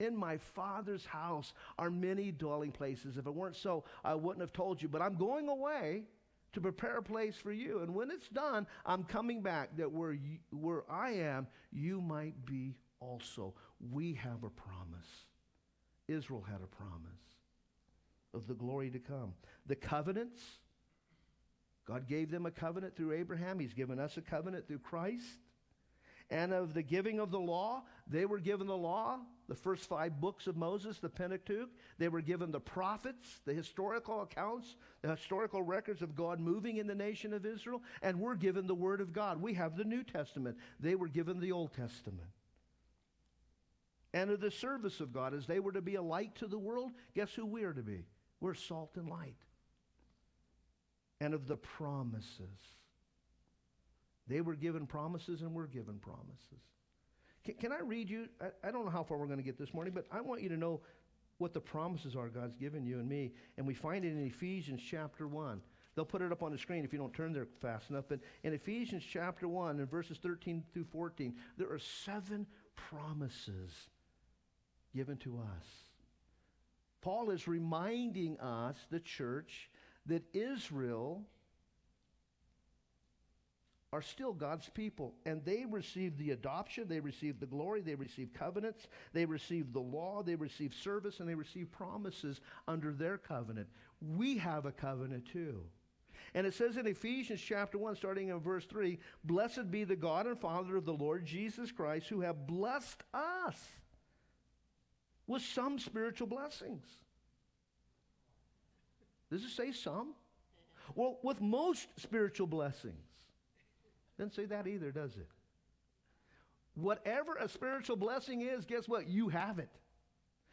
In my Father's house are many dwelling places. If it weren't so, I wouldn't have told you. But I'm going away to prepare a place for you. And when it's done, I'm coming back that where, you, where I am, you might be also. We have a promise. Israel had a promise of the glory to come. The covenants, God gave them a covenant through Abraham. He's given us a covenant through Christ. And of the giving of the law, they were given the law, the first five books of Moses, the Pentateuch. They were given the prophets, the historical accounts, the historical records of God moving in the nation of Israel. And we're given the Word of God. We have the New Testament. They were given the Old Testament. And of the service of God, as they were to be a light to the world, guess who we are to be? We're salt and light. And of the promises. They were given promises and we're given promises. Can, can I read you? I, I don't know how far we're going to get this morning, but I want you to know what the promises are God's given you and me. And we find it in Ephesians chapter 1. They'll put it up on the screen if you don't turn there fast enough. But in Ephesians chapter 1, in verses 13 through 14, there are seven promises given to us. Paul is reminding us, the church, that Israel are still God's people. And they received the adoption, they received the glory, they received covenants, they received the law, they received service, and they received promises under their covenant. We have a covenant too. And it says in Ephesians chapter 1, starting in verse 3 Blessed be the God and Father of the Lord Jesus Christ, who have blessed us with some spiritual blessings. Does it say some? Well, with most spiritual blessings. Doesn't say that either, does it? Whatever a spiritual blessing is, guess what? You have it.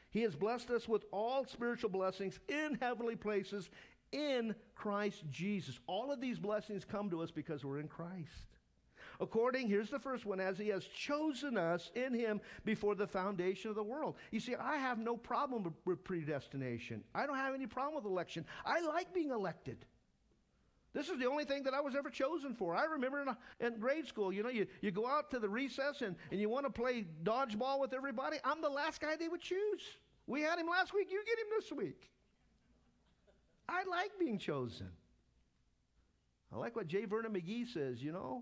He has blessed us with all spiritual blessings in heavenly places in Christ Jesus. All of these blessings come to us because we're in Christ. According, here's the first one, as he has chosen us in him before the foundation of the world. You see, I have no problem with predestination. I don't have any problem with election. I like being elected. This is the only thing that I was ever chosen for. I remember in, in grade school, you know, you, you go out to the recess and, and you want to play dodgeball with everybody. I'm the last guy they would choose. We had him last week, you get him this week. I like being chosen. I like what J. Vernon McGee says, you know.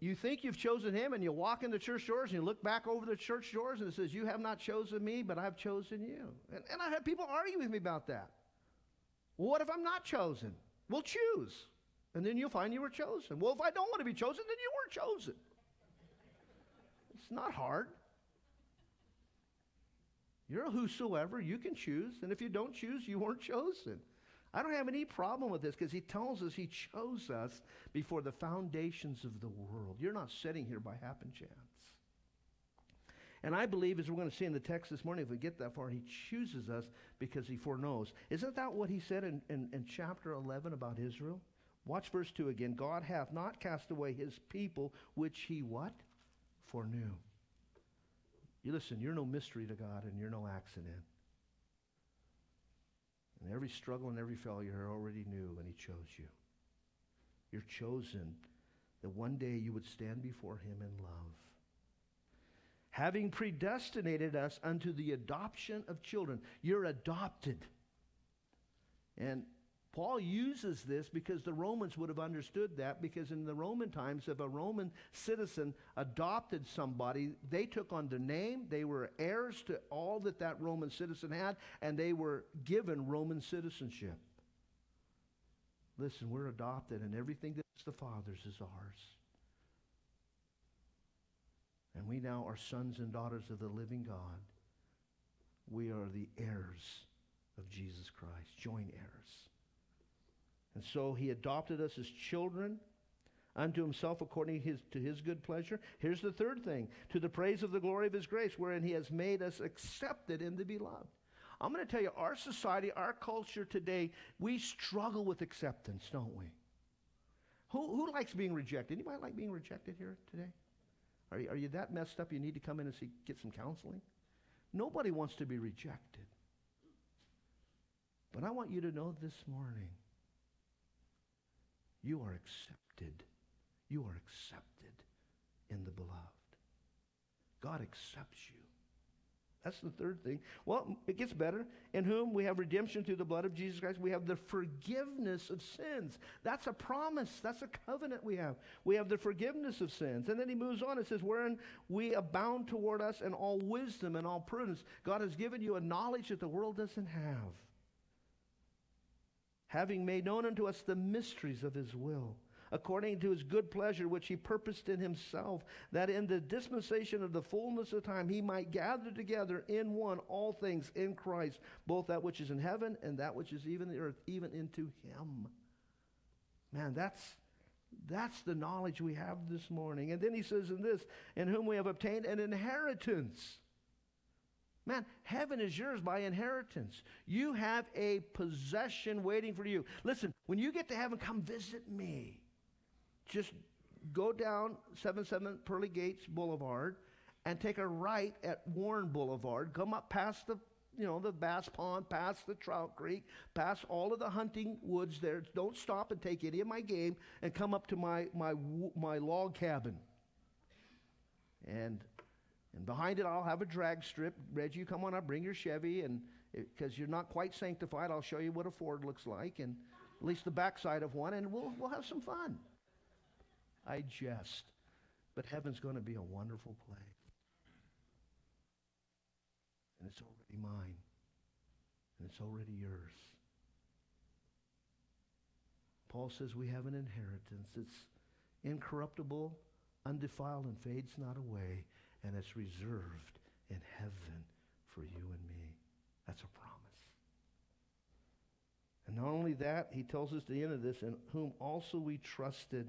You think you've chosen him, and you walk in the church doors and you look back over the church doors and it says, You have not chosen me, but I've chosen you. And, and I've had people argue with me about that. What if I'm not chosen? Well, choose. And then you'll find you were chosen. Well, if I don't want to be chosen, then you weren't chosen. It's not hard. You're a whosoever. You can choose. And if you don't choose, you weren't chosen. I don't have any problem with this because he tells us he chose us before the foundations of the world. You're not sitting here by happen chance. And I believe, as we're going to see in the text this morning, if we get that far, he chooses us because he foreknows. Isn't that what he said in, in, in chapter 11 about Israel? Watch verse 2 again. God hath not cast away his people, which he what? Foreknew. You listen, you're no mystery to God and you're no accident. And every struggle and every failure he already knew and he chose you. You're chosen that one day you would stand before him in love. Having predestinated us unto the adoption of children. You're adopted. And Paul uses this because the Romans would have understood that because in the Roman times, if a Roman citizen adopted somebody, they took on the name, they were heirs to all that that Roman citizen had, and they were given Roman citizenship. Listen, we're adopted, and everything that's the Father's is ours. And we now are sons and daughters of the living God. We are the heirs of Jesus Christ, joint heirs. And so he adopted us as children unto himself according his, to his good pleasure. Here's the third thing to the praise of the glory of his grace, wherein he has made us accepted in the beloved. I'm going to tell you, our society, our culture today, we struggle with acceptance, don't we? Who, who likes being rejected? Anybody like being rejected here today? Are you, are you that messed up you need to come in and see, get some counseling? Nobody wants to be rejected. But I want you to know this morning you are accepted. You are accepted in the beloved. God accepts you. That's the third thing. Well, it gets better. In whom we have redemption through the blood of Jesus Christ. We have the forgiveness of sins. That's a promise. That's a covenant we have. We have the forgiveness of sins. And then he moves on. It says, wherein we abound toward us in all wisdom and all prudence. God has given you a knowledge that the world doesn't have having made known unto us the mysteries of his will, according to his good pleasure, which he purposed in himself, that in the dispensation of the fullness of time he might gather together in one all things in Christ, both that which is in heaven and that which is even the earth, even into him. Man, that's that's the knowledge we have this morning. And then he says in this, in whom we have obtained an inheritance. Man, heaven is yours by inheritance. You have a possession waiting for you. Listen, when you get to heaven, come visit me. Just go down 77 Pearly Gates Boulevard and take a right at Warren Boulevard. Come up past the you know, the Bass Pond, past the Trout Creek, past all of the hunting woods there. Don't stop and take any of my game and come up to my, my, my log cabin. And and behind it, I'll have a drag strip. Reggie, you come on up, bring your Chevy, and eh, because you're not quite sanctified, I'll show you what a Ford looks like, and at least the backside of one, and we'll we'll have some fun. I jest, but heaven's going to be a wonderful place, and it's already mine, and it's already yours. Paul says we have an inheritance. It's incorruptible, undefiled, and fades not away and it's reserved in heaven for you and me. That's a promise. And not only that, he tells us the end of this, in whom also we trusted.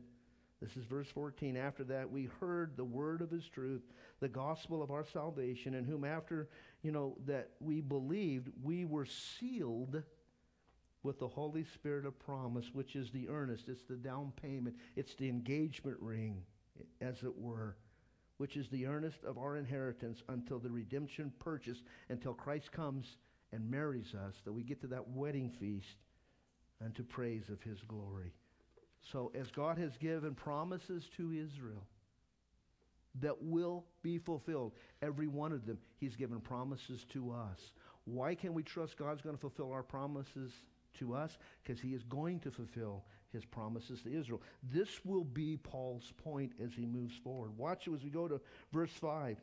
This is verse 14. After that, we heard the word of his truth, the gospel of our salvation, in whom after, you know, that we believed, we were sealed with the Holy Spirit of promise, which is the earnest, it's the down payment, it's the engagement ring, as it were which is the earnest of our inheritance until the redemption purchase, until Christ comes and marries us, that we get to that wedding feast unto praise of his glory. So, as God has given promises to Israel that will be fulfilled, every one of them, he's given promises to us. Why can we trust God's going to fulfill our promises to us because he is going to fulfill his promises to Israel. This will be Paul's point as he moves forward. Watch it as we go to verse 5.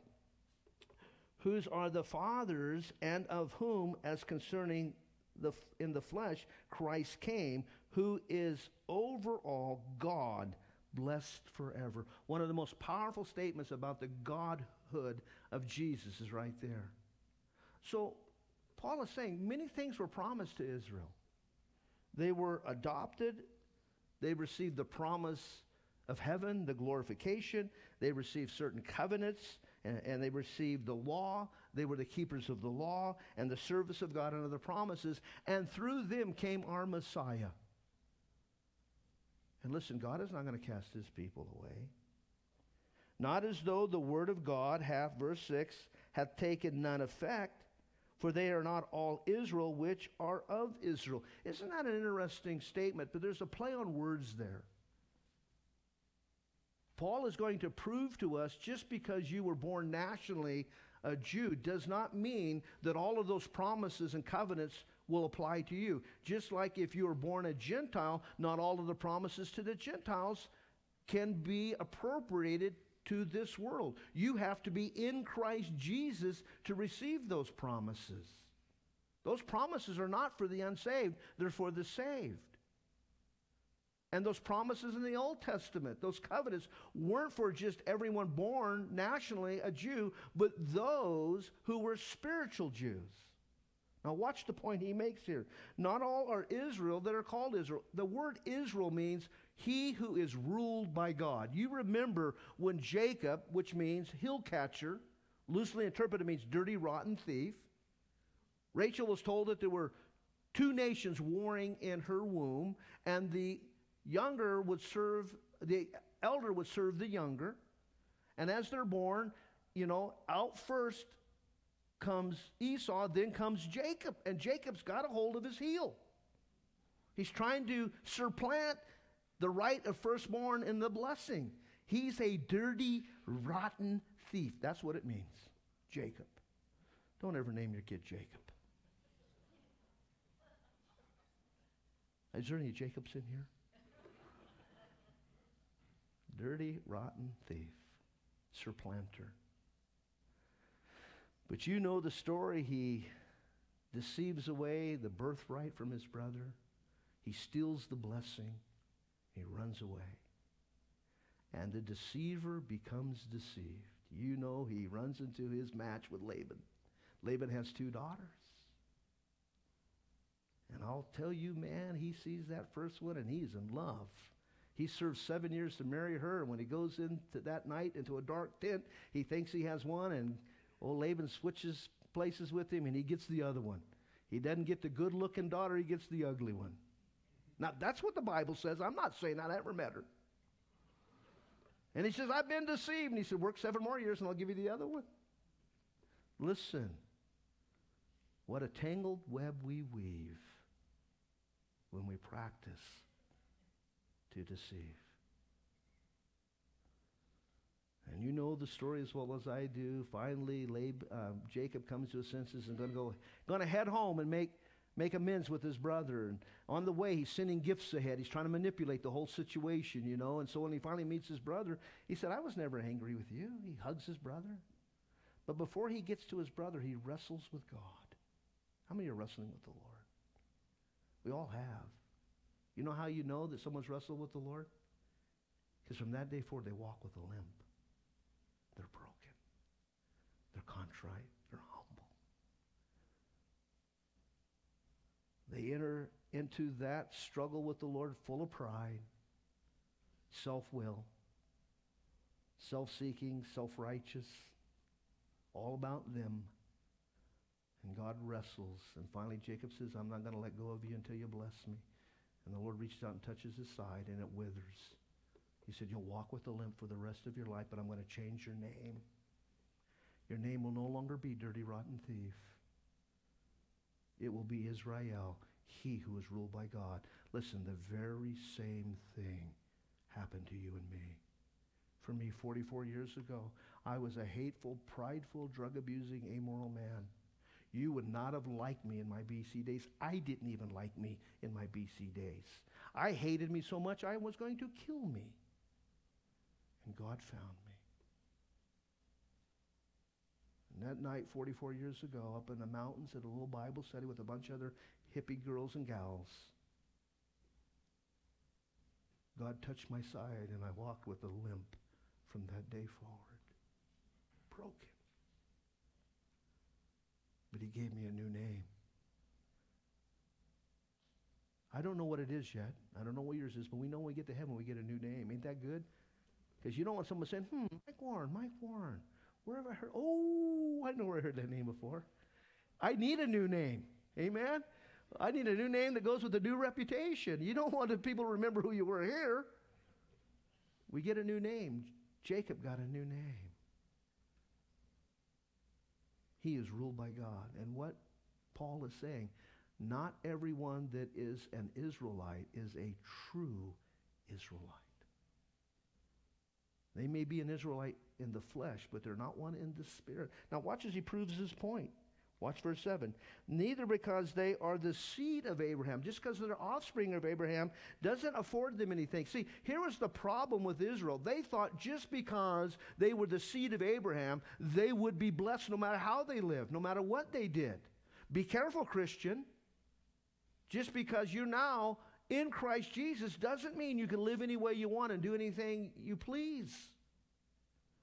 Whose are the fathers, and of whom, as concerning the, in the flesh, Christ came, who is over all God, blessed forever. One of the most powerful statements about the Godhood of Jesus is right there. So, Paul is saying many things were promised to Israel. They were adopted, they received the promise of heaven, the glorification, they received certain covenants, and, and, they received the law. They were the keepers of the law and the service of God under the promises, and through them came our Messiah. And listen, God is not going to cast his people away. Not as though the word of God half verse 6, hath taken none effect, for they are not all Israel which are of Israel. Isn't that an interesting statement? But there's a play on words there. Paul is going to prove to us just because you were born nationally a Jew does not mean that all of those promises and covenants will apply to you. Just like if you were born a Gentile, not all of the promises to the Gentiles can be appropriated to this world. You have to be in Christ Jesus to receive those promises. Those promises are not for the unsaved, they're for the saved. And those promises in the Old Testament, those covenants, weren't for just everyone born nationally a Jew, but those who were spiritual Jews. Now, watch the point he makes here. Not all are Israel that are called Israel. The word Israel means he who is ruled by God. You remember when Jacob, which means hill catcher, loosely interpreted means dirty, rotten thief, Rachel was told that there were two nations warring in her womb, and the younger would serve, the elder would serve the younger. And as they're born, you know, out first comes Esau, then comes Jacob. And Jacob's got a hold of his heel. He's trying to supplant the right of firstborn in the blessing. He's a dirty, rotten thief. That's what it means. Jacob. Don't ever name your kid Jacob. Is there any Jacobs in here? dirty, rotten thief, supplanter. But you know the story. He deceives away the birthright from his brother, he steals the blessing, he runs away. And the deceiver becomes deceived. You know, he runs into his match with Laban. Laban has two daughters. And I'll tell you, man, he sees that first one and he's in love. He serves seven years to marry her, and when he goes into that night into a dark tent, he thinks he has one, and old Laban switches places with him, and he gets the other one. He doesn't get the good looking daughter, he gets the ugly one. Now, that's what the Bible says. I'm not saying I never met her. And he says, I've been deceived. And he said, Work seven more years, and I'll give you the other one. Listen, what a tangled web we weave when we practice to deceive. And you know the story as well as I do. Finally, Lab, uh, Jacob comes to his senses and going to go, going to head home and make make amends with his brother. And on the way, he's sending gifts ahead. He's trying to manipulate the whole situation, you know. And so when he finally meets his brother, he said, "I was never angry with you." He hugs his brother, but before he gets to his brother, he wrestles with God. How many are wrestling with the Lord? We all have. You know how you know that someone's wrestled with the Lord? Because from that day forward, they walk with a limp. They're broken. They're contrite. They're humble. They enter into that struggle with the Lord full of pride, self will, self seeking, self righteous, all about them. And God wrestles. And finally, Jacob says, I'm not going to let go of you until you bless me. And the Lord reaches out and touches his side, and it withers. He said, You'll walk with a limp for the rest of your life, but I'm going to change your name. Your name will no longer be Dirty Rotten Thief. It will be Israel, he who is ruled by God. Listen, the very same thing happened to you and me. For me, 44 years ago, I was a hateful, prideful, drug abusing, amoral man. You would not have liked me in my BC days. I didn't even like me in my BC days. I hated me so much I was going to kill me. And God found me. And that night, 44 years ago, up in the mountains at a little Bible study with a bunch of other hippie girls and gals, God touched my side and I walked with a limp from that day forward. Broken. But he gave me a new name. I don't know what it is yet. I don't know what yours is, but we know when we get to heaven, we get a new name. Ain't that good? Because you don't want someone saying, hmm, Mike Warren, Mike Warren. Where have I heard? Oh, I know where I heard that name before. I need a new name. Amen? I need a new name that goes with a new reputation. You don't want people to remember who you were here. We get a new name. Jacob got a new name. He is ruled by God. And what Paul is saying, not everyone that is an Israelite is a true Israelite. They may be an Israelite in the flesh, but they're not one in the spirit. Now, watch as he proves his point. Watch verse 7. Neither because they are the seed of Abraham, just because they're offspring of Abraham, doesn't afford them anything. See, here was the problem with Israel. They thought just because they were the seed of Abraham, they would be blessed no matter how they lived, no matter what they did. Be careful, Christian. Just because you're now in Christ Jesus doesn't mean you can live any way you want and do anything you please.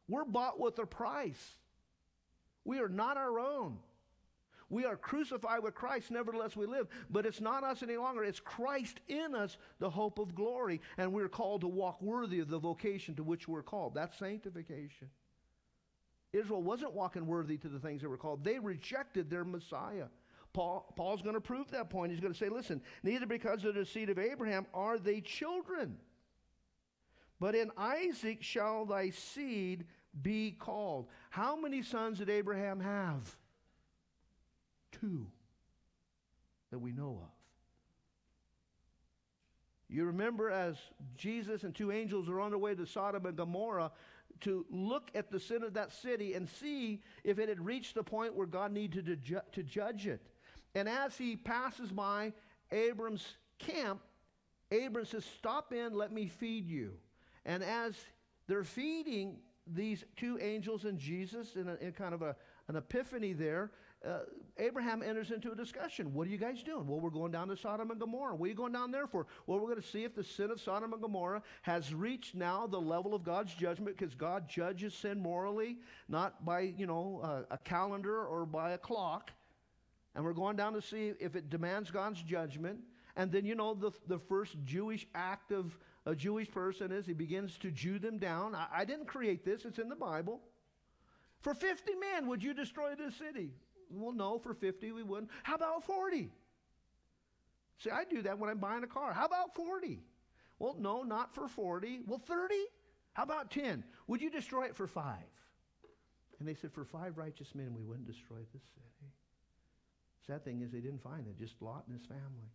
We're bought with a price. We are not our own. We are crucified with Christ, nevertheless we live. But it's not us any longer. It's Christ in us, the hope of glory. And we're called to walk worthy of the vocation to which we're called. That's sanctification. Israel wasn't walking worthy to the things they were called, they rejected their Messiah. Paul, Paul's going to prove that point. He's going to say, listen, neither because of the seed of Abraham are they children, but in Isaac shall thy seed be called. How many sons did Abraham have? Two that we know of. You remember as Jesus and two angels are on their way to Sodom and Gomorrah to look at the sin of that city and see if it had reached the point where God needed to, ju- to judge it. And as he passes by Abram's camp, Abram says, Stop in, let me feed you. And as they're feeding these two angels and Jesus in, a, in kind of a, an epiphany there, uh, Abraham enters into a discussion. What are you guys doing? Well, we're going down to Sodom and Gomorrah. What are you going down there for? Well, we're going to see if the sin of Sodom and Gomorrah has reached now the level of God's judgment because God judges sin morally, not by, you know, uh, a calendar or by a clock. And we're going down to see if it demands God's judgment. And then, you know, the, the first Jewish act of a Jewish person is he begins to Jew them down. I, I didn't create this, it's in the Bible. For 50 men, would you destroy this city? Well, no, for 50 we wouldn't. How about 40? See, I do that when I'm buying a car. How about 40? Well, no, not for 40. Well, 30? How about 10? Would you destroy it for five? And they said, for five righteous men, we wouldn't destroy this city. Sad thing is, they didn't find it, just Lot and his family.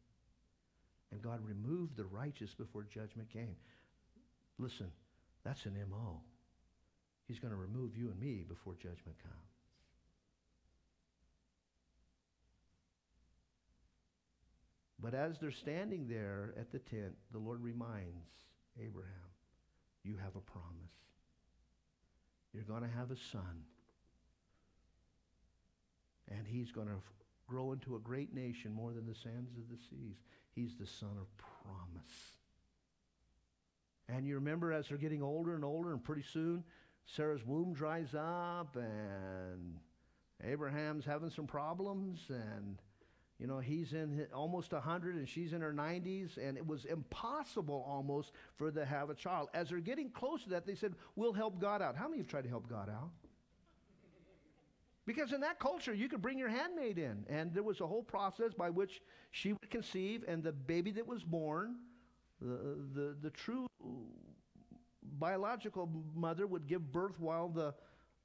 And God removed the righteous before judgment came. Listen, that's an MO. He's going to remove you and me before judgment comes. But as they're standing there at the tent, the Lord reminds Abraham, you have a promise. You're going to have a son. And he's going to grow into a great nation more than the sands of the seas. He's the son of promise. And you remember as they're getting older and older, and pretty soon Sarah's womb dries up, and Abraham's having some problems, and you know, he's in almost 100 and she's in her 90s, and it was impossible almost for them to have a child. As they're getting close to that, they said, We'll help God out. How many have tried to help God out? Because in that culture, you could bring your handmaid in, and there was a whole process by which she would conceive, and the baby that was born, the, the, the true biological mother would give birth while the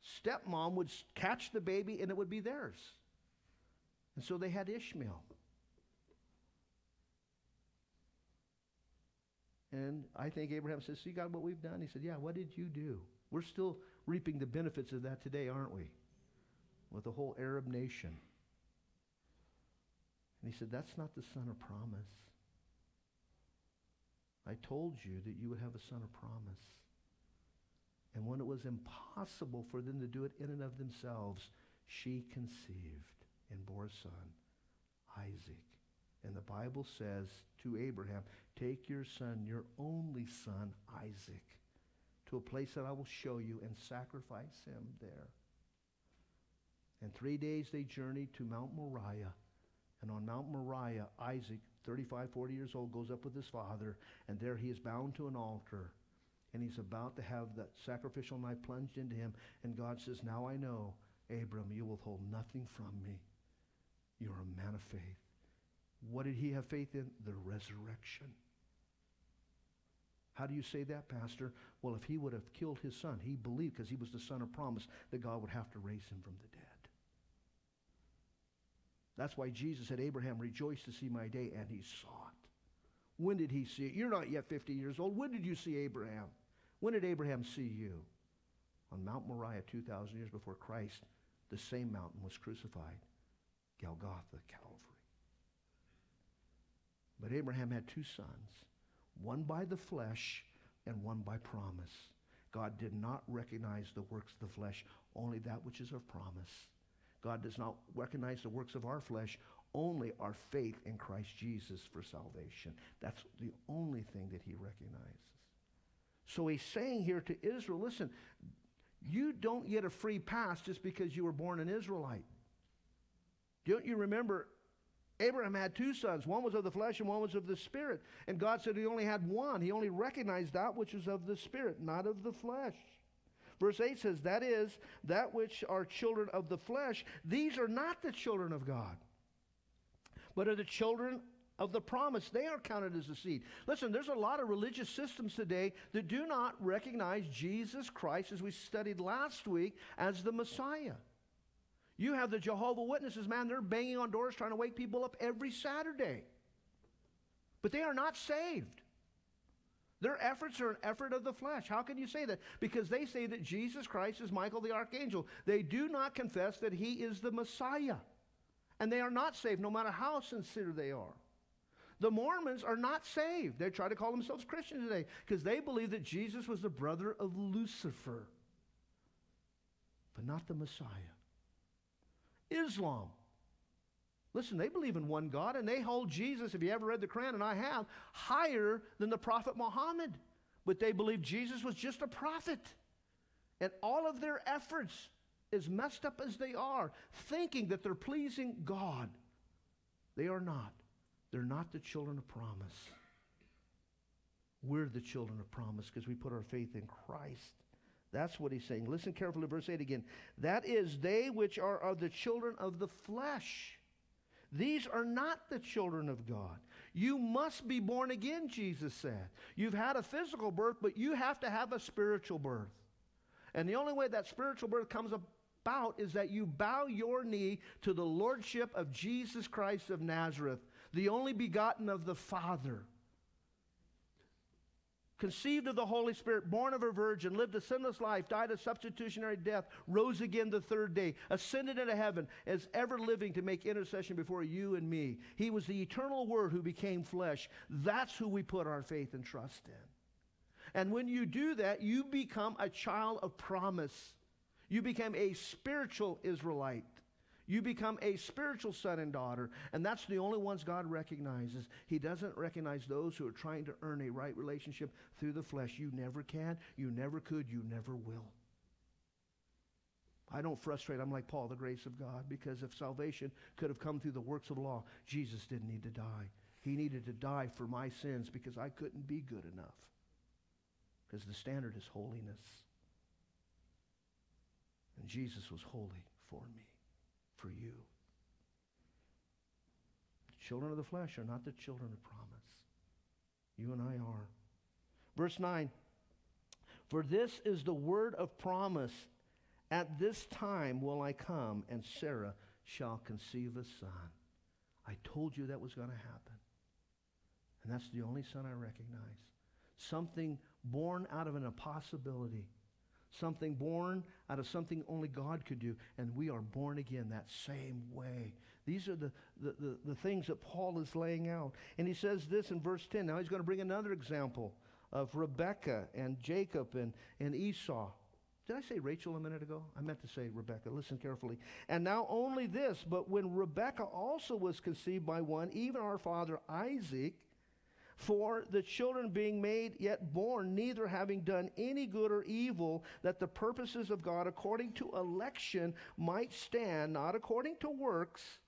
stepmom would catch the baby, and it would be theirs. And so they had Ishmael. And I think Abraham says, See, God, what we've done? He said, Yeah, what did you do? We're still reaping the benefits of that today, aren't we? With the whole Arab nation. And he said, That's not the son of promise. I told you that you would have a son of promise. And when it was impossible for them to do it in and of themselves, she conceived and bore a son, Isaac. And the Bible says to Abraham, Take your son, your only son, Isaac, to a place that I will show you and sacrifice him there. And three days they journeyed to Mount Moriah. And on Mount Moriah, Isaac, 35, 40 years old, goes up with his father. And there he is bound to an altar. And he's about to have that sacrificial knife plunged into him. And God says, Now I know, Abram, you will hold nothing from me. You're a man of faith. What did he have faith in? The resurrection. How do you say that, Pastor? Well, if he would have killed his son, he believed, because he was the son of promise, that God would have to raise him from the dead. That's why Jesus said, Abraham rejoiced to see my day, and he saw it. When did he see it? You're not yet 50 years old. When did you see Abraham? When did Abraham see you? On Mount Moriah, 2,000 years before Christ, the same mountain was crucified Golgotha, Calvary. But Abraham had two sons, one by the flesh and one by promise. God did not recognize the works of the flesh, only that which is of promise. God does not recognize the works of our flesh, only our faith in Christ Jesus for salvation. That's the only thing that he recognizes. So he's saying here to Israel listen, you don't get a free pass just because you were born an Israelite. Don't you remember Abraham had two sons. One was of the flesh and one was of the spirit. And God said he only had one. He only recognized that which was of the spirit, not of the flesh. Verse 8 says, That is, that which are children of the flesh, these are not the children of God, but are the children of the promise. They are counted as a seed. Listen, there's a lot of religious systems today that do not recognize Jesus Christ, as we studied last week, as the Messiah. You have the Jehovah Witnesses, man, they're banging on doors trying to wake people up every Saturday. But they are not saved. Their efforts are an effort of the flesh. How can you say that? Because they say that Jesus Christ is Michael the archangel. They do not confess that he is the Messiah. And they are not saved, no matter how sincere they are. The Mormons are not saved. They try to call themselves Christians today because they believe that Jesus was the brother of Lucifer, but not the Messiah. Islam. Listen, they believe in one God and they hold Jesus, if you ever read the Quran, and I have, higher than the Prophet Muhammad. But they believe Jesus was just a prophet. And all of their efforts, as messed up as they are, thinking that they're pleasing God, they are not. They're not the children of promise. We're the children of promise because we put our faith in Christ. That's what he's saying. Listen carefully, verse 8 again. That is, they which are of the children of the flesh. These are not the children of God. You must be born again, Jesus said. You've had a physical birth, but you have to have a spiritual birth. And the only way that spiritual birth comes about is that you bow your knee to the lordship of Jesus Christ of Nazareth, the only begotten of the Father conceived of the Holy Spirit, born of a virgin, lived a sinless life, died a substitutionary death, rose again the third day, ascended into heaven, as ever living to make intercession before you and me. He was the eternal Word who became flesh. That's who we put our faith and trust in. And when you do that, you become a child of promise. You become a spiritual Israelite. You become a spiritual son and daughter, and that's the only ones God recognizes. He doesn't recognize those who are trying to earn a right relationship through the flesh. You never can, you never could, you never will. I don't frustrate. I'm like Paul, the grace of God, because if salvation could have come through the works of law, Jesus didn't need to die. He needed to die for my sins because I couldn't be good enough. Because the standard is holiness. And Jesus was holy for me for you. The children of the flesh are not the children of promise. You and I are. Verse 9 For this is the word of promise. At this time will I come, and Sarah shall conceive a son. I told you that was going to happen. And that's the only son I recognize. Something born out of an impossibility something born out of something only God could do, and we are born again that same way. These are the, the, the, the things that Paul is laying out. And he says this in verse 10. Now he's going to bring another example of Rebekah and Jacob and, and Esau. Did I say Rachel a minute ago? I meant to say Rebekah. Listen carefully. And now only this, but when Rebekah also was conceived by one, even our father Isaac, for the children being made yet born, neither having done any good or evil, that the purposes of God according to election might stand, not according to works,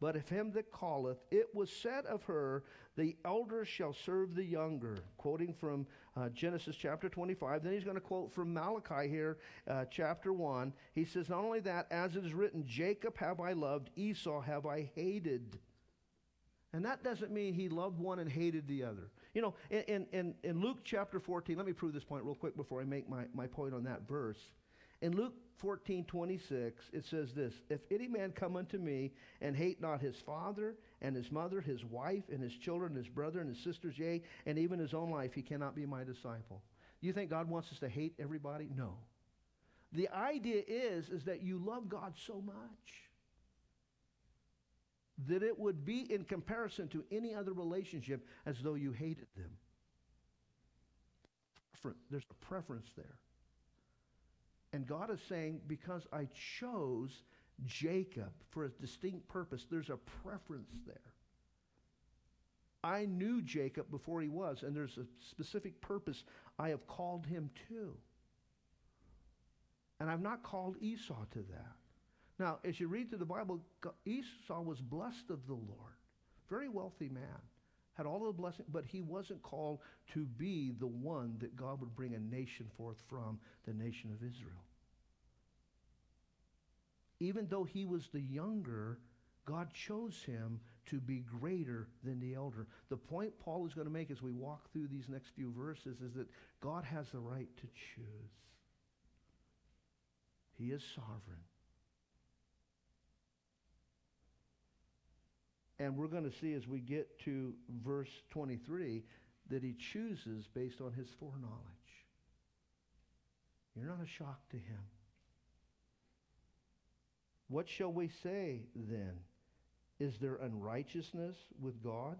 but of him that calleth, it was said of her, The elder shall serve the younger. Quoting from uh, Genesis chapter 25. Then he's going to quote from Malachi here, uh, chapter 1. He says, Not only that, as it is written, Jacob have I loved, Esau have I hated. And that doesn't mean he loved one and hated the other. You know, in, in, in Luke chapter 14, let me prove this point real quick before I make my, my point on that verse. In Luke 14, 26, it says this If any man come unto me and hate not his father and his mother, his wife and his children, his brother and his sisters, yea, and even his own life, he cannot be my disciple. You think God wants us to hate everybody? No. The idea is, is that you love God so much that it would be in comparison to any other relationship as though you hated them. There's a preference there. And God is saying, because I chose Jacob for a distinct purpose, there's a preference there. I knew Jacob before he was, and there's a specific purpose I have called him to. And I've not called Esau to that. Now, as you read through the Bible, Esau was blessed of the Lord. Very wealthy man. Had all the blessing, but he wasn't called to be the one that God would bring a nation forth from, the nation of Israel. Even though he was the younger, God chose him to be greater than the elder. The point Paul is going to make as we walk through these next few verses is that God has the right to choose. He is sovereign. And we're going to see as we get to verse 23 that he chooses based on his foreknowledge. You're not a shock to him. What shall we say then? Is there unrighteousness with God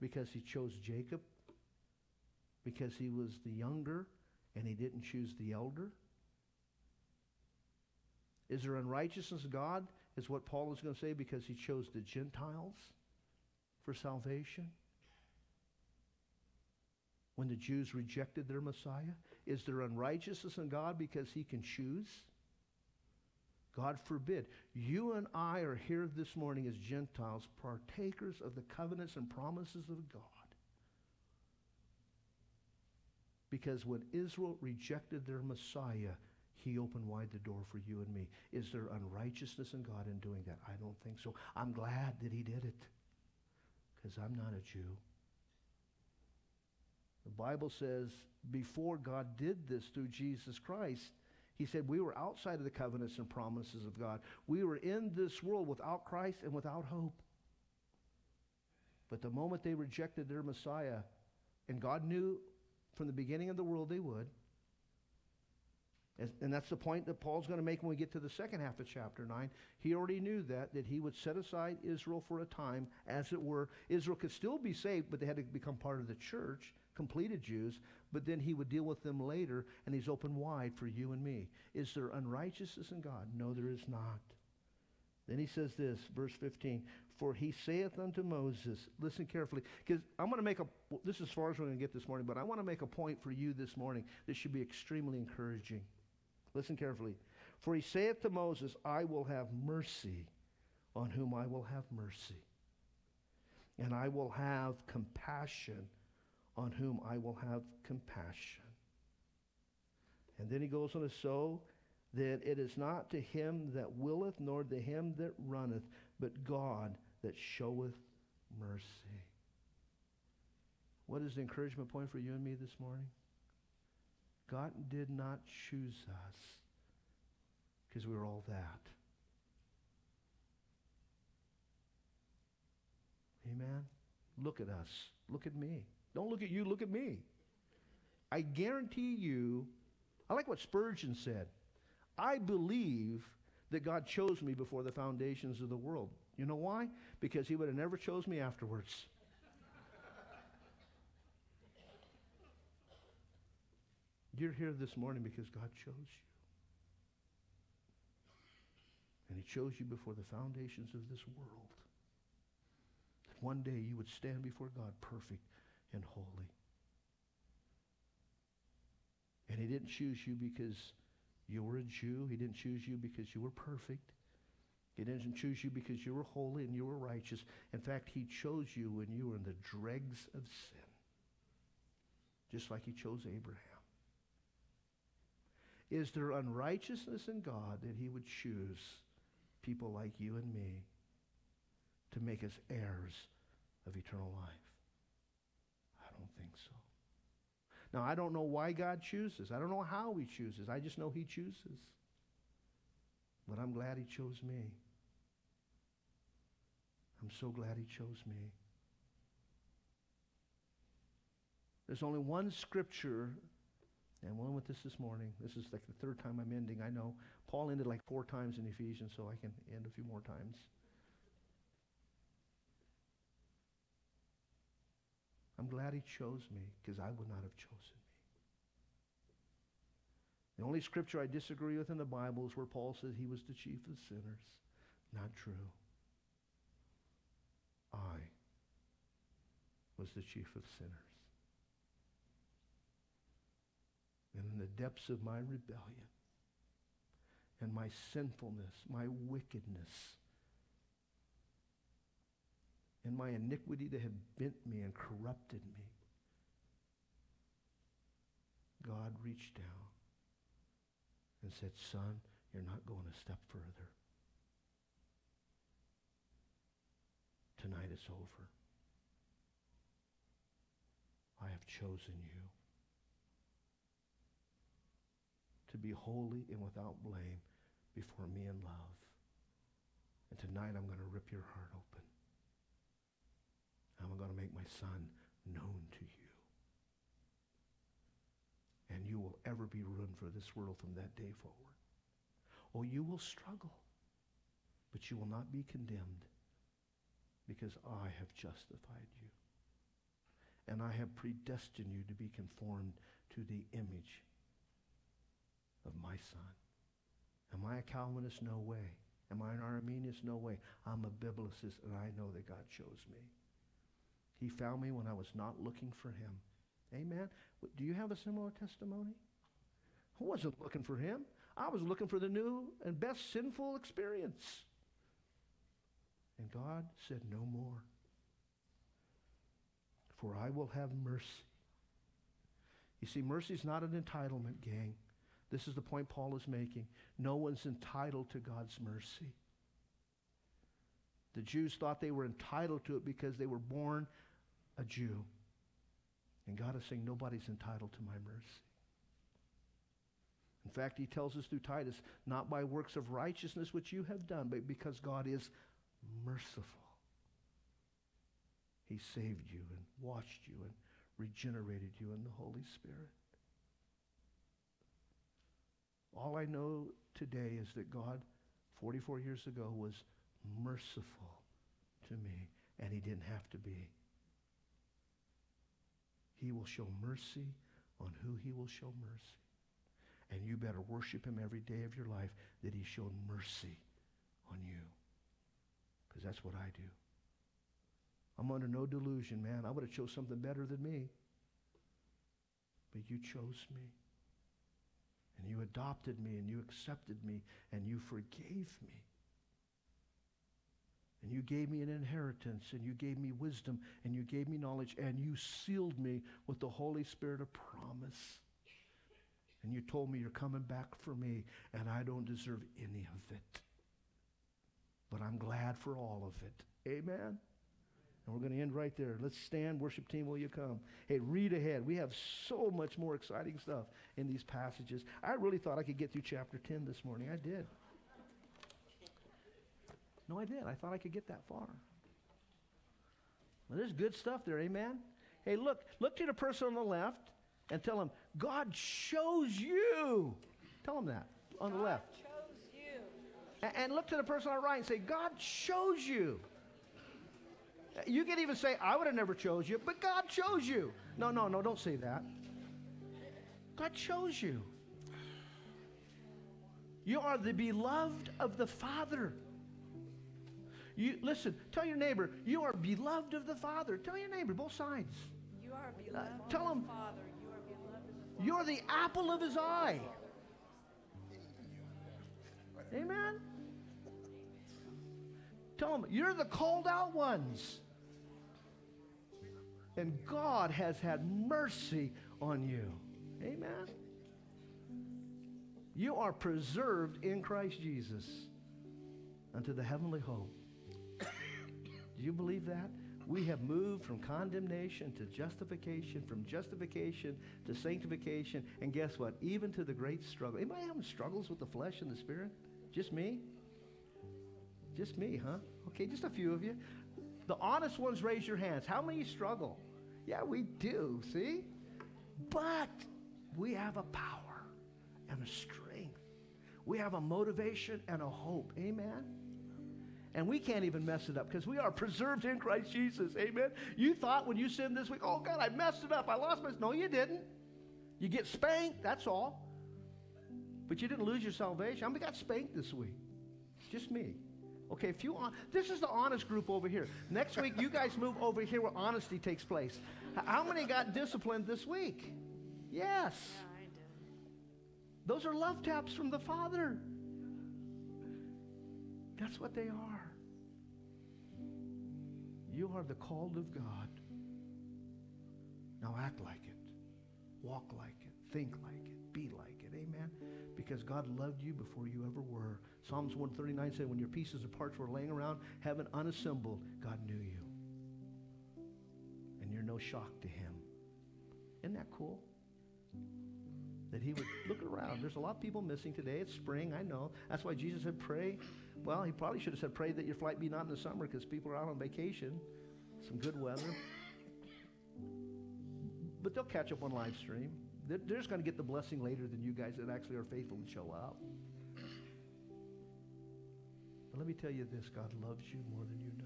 because he chose Jacob? Because he was the younger and he didn't choose the elder? Is there unrighteousness God is what Paul is going to say because he chose the Gentiles for salvation? When the Jews rejected their Messiah? Is there unrighteousness in God because he can choose? God forbid. You and I are here this morning as Gentiles, partakers of the covenants and promises of God. Because when Israel rejected their Messiah, he opened wide the door for you and me. Is there unrighteousness in God in doing that? I don't think so. I'm glad that he did it because I'm not a Jew. The Bible says before God did this through Jesus Christ, he said we were outside of the covenants and promises of God. We were in this world without Christ and without hope. But the moment they rejected their Messiah, and God knew from the beginning of the world they would, and that's the point that Paul's going to make when we get to the second half of chapter 9. He already knew that, that he would set aside Israel for a time, as it were. Israel could still be saved, but they had to become part of the church, completed Jews. But then he would deal with them later, and he's open wide for you and me. Is there unrighteousness in God? No, there is not. Then he says this, verse 15, For he saith unto Moses, listen carefully, because I'm going to make a, this is as far as we're going to get this morning, but I want to make a point for you this morning that should be extremely encouraging. Listen carefully. For he saith to Moses, I will have mercy on whom I will have mercy, and I will have compassion on whom I will have compassion. And then he goes on to show that it is not to him that willeth, nor to him that runneth, but God that showeth mercy. What is the encouragement point for you and me this morning? God did not choose us because we were all that. Amen. Look at us. Look at me. Don't look at you, look at me. I guarantee you, I like what Spurgeon said. I believe that God chose me before the foundations of the world. You know why? Because he would have never chose me afterwards. You're here this morning because God chose you. And he chose you before the foundations of this world. That one day you would stand before God perfect and holy. And he didn't choose you because you were a Jew. He didn't choose you because you were perfect. He didn't choose you because you were holy and you were righteous. In fact, he chose you when you were in the dregs of sin. Just like he chose Abraham. Is there unrighteousness in God that he would choose people like you and me to make us heirs of eternal life? I don't think so. Now, I don't know why God chooses. I don't know how he chooses. I just know he chooses. But I'm glad he chose me. I'm so glad he chose me. There's only one scripture, and one with this this morning. This is like the third time I'm ending. I know Paul ended like four times in Ephesians, so I can end a few more times. I'm glad he chose me because I would not have chosen me. The only scripture I disagree with in the Bible is where Paul says he was the chief of sinners. Not true. I was the chief of sinners. And in the depths of my rebellion and my sinfulness, my wickedness, and my iniquity that had bent me and corrupted me, God reached down and said, Son, you're not going a step further. Tonight it's over. I have chosen you to be holy and without blame before me in love. And tonight I'm going to rip your heart open. I'm going to make my son known to you. And you will ever be ruined for this world from that day forward. Oh, you will struggle, but you will not be condemned because I have justified you. And I have predestined you to be conformed to the image of my son. Am I a Calvinist? No way. Am I an Arminian? No way. I'm a biblicist, and I know that God chose me. He found me when I was not looking for him. Amen. Do you have a similar testimony? I wasn't looking for him. I was looking for the new and best sinful experience. And God said, No more. For I will have mercy. You see, mercy is not an entitlement, gang. This is the point Paul is making. No one's entitled to God's mercy. The Jews thought they were entitled to it because they were born a Jew. And God is saying, nobody's entitled to my mercy. In fact, he tells us through Titus, not by works of righteousness which you have done, but because God is merciful. He saved you and washed you and regenerated you in the Holy Spirit. All I know today is that God, 44 years ago, was merciful to me, and he didn't have to be. He will show mercy on who he will show mercy. And you better worship him every day of your life that he showed mercy on you. Because that's what I do. I'm under no delusion, man. I would have chose something better than me. But you chose me. And you adopted me and you accepted me and you forgave me. And you gave me an inheritance, and you gave me wisdom, and you gave me knowledge, and you sealed me with the Holy Spirit of promise. And you told me you're coming back for me, and I don't deserve any of it. But I'm glad for all of it. Amen? And we're going to end right there. Let's stand. Worship team, will you come? Hey, read ahead. We have so much more exciting stuff in these passages. I really thought I could get through chapter 10 this morning. I did. No, I did. I thought I could get that far. Well, there's good stuff there, amen? Hey, look, look to the person on the left and tell them, God chose you. Tell them that on the left. chose you. A- And look to the person on the right and say, God chose you. You can even say, I would have never chose you, but God chose you. No, no, no, don't say that. God chose you. You are the beloved of the Father. You listen, tell your neighbor, you are beloved of the Father. Tell your neighbor, both sides. You are beloved Uh, tell him- the Father. You are beloved of the You're the apple of his eye. Amen. Tell him, you're the called out ones. And God has had mercy on you. Amen. You are preserved in Christ Jesus unto the heavenly hope. Do you believe that? We have moved from condemnation to justification, from justification to sanctification, and guess what? Even to the great struggle. Anybody having struggles with the flesh and the spirit? Just me? Just me, huh? Okay, just a few of you. The honest ones, raise your hands. How many struggle? Yeah, we do, see? But we have a power and a strength. We have a motivation and a hope. Amen? And we can't even mess it up because we are preserved in Christ Jesus. Amen. You thought when you sinned this week, oh God, I messed it up. I lost my. No, you didn't. You get spanked, that's all. But you didn't lose your salvation. How many got spanked this week? Just me. Okay, if you on, this is the honest group over here. Next week, you guys move over here where honesty takes place. How many got disciplined this week? Yes. Yeah, I did. Those are love taps from the Father. That's what they are. You are the called of God. Now act like it, walk like it, think like it, be like it. Amen. Because God loved you before you ever were. Psalms 139 said, When your pieces of parts were laying around, heaven unassembled, God knew you. And you're no shock to Him. Isn't that cool? that he would look around. There's a lot of people missing today. It's spring, I know. That's why Jesus said, pray. Well, he probably should have said, pray that your flight be not in the summer because people are out on vacation. Some good weather. But they'll catch up on live stream. They're, they're just going to get the blessing later than you guys that actually are faithful and show up. But let me tell you this God loves you more than you know.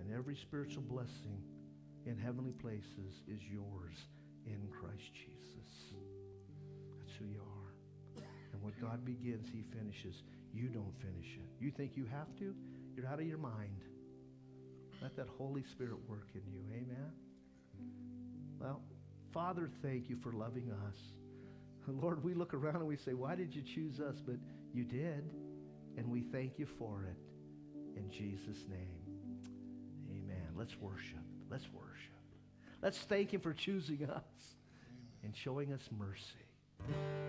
And every spiritual blessing in heavenly places is yours in Christ Jesus. That's who you are. And what God begins, he finishes. You don't finish it. You think you have to? You're out of your mind. Let that Holy Spirit work in you. Amen. Well, Father, thank you for loving us. Lord, we look around and we say, why did you choose us? But you did. And we thank you for it. In Jesus' name. Amen. Let's worship. Let's worship. Let's thank him for choosing us and showing us mercy.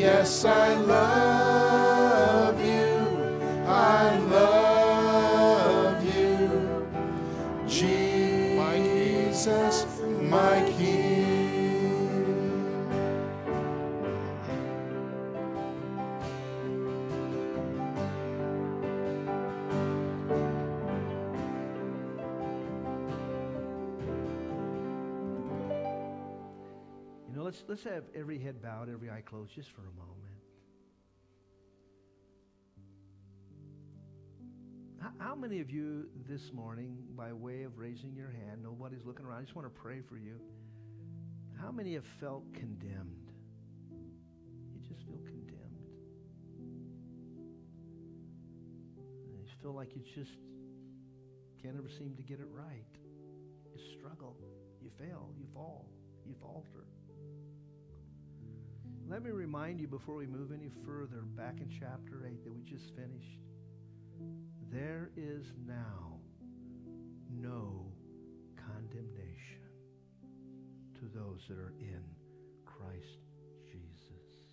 Yes, I love let's have every head bowed, every eye closed, just for a moment. How many of you this morning, by way of raising your hand, nobody's looking around, I just want to pray for you. How many have felt condemned? You just feel condemned. You feel like you just can't ever seem to get it right. You struggle, you fail, you fall, you falter. Let me remind you before we move any further, back in chapter 8 that we just finished, there is now no condemnation to those that are in Christ Jesus.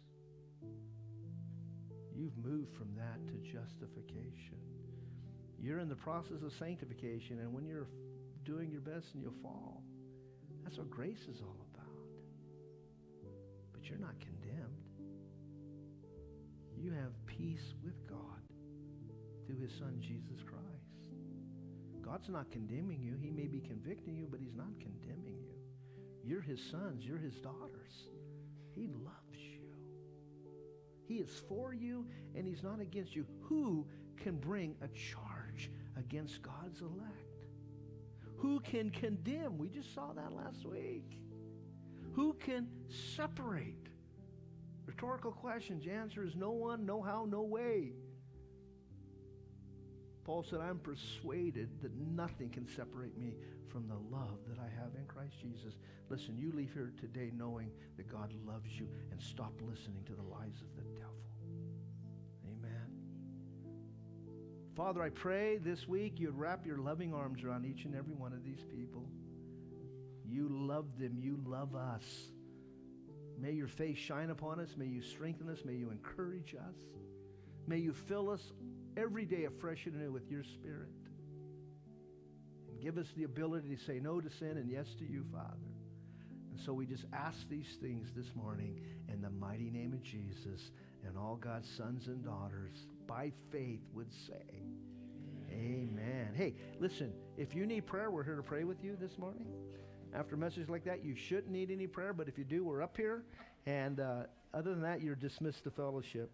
You've moved from that to justification. You're in the process of sanctification, and when you're doing your best and you'll fall, that's what grace is all about. But you're not condemned. You have peace with God through his son Jesus Christ. God's not condemning you. He may be convicting you, but he's not condemning you. You're his sons. You're his daughters. He loves you. He is for you, and he's not against you. Who can bring a charge against God's elect? Who can condemn? We just saw that last week. Who can separate? Rhetorical questions. The answer is no one, no how, no way. Paul said, I'm persuaded that nothing can separate me from the love that I have in Christ Jesus. Listen, you leave here today knowing that God loves you and stop listening to the lies of the devil. Amen. Father, I pray this week you'd wrap your loving arms around each and every one of these people. You love them. You love us. May your face shine upon us. May you strengthen us. May you encourage us. May you fill us every day afresh and anew with your spirit. And give us the ability to say no to sin and yes to you, Father. And so we just ask these things this morning in the mighty name of Jesus. And all God's sons and daughters, by faith, would say, Amen. Hey, listen, if you need prayer, we're here to pray with you this morning. After a message like that, you shouldn't need any prayer, but if you do, we're up here. And uh, other than that, you're dismissed to fellowship.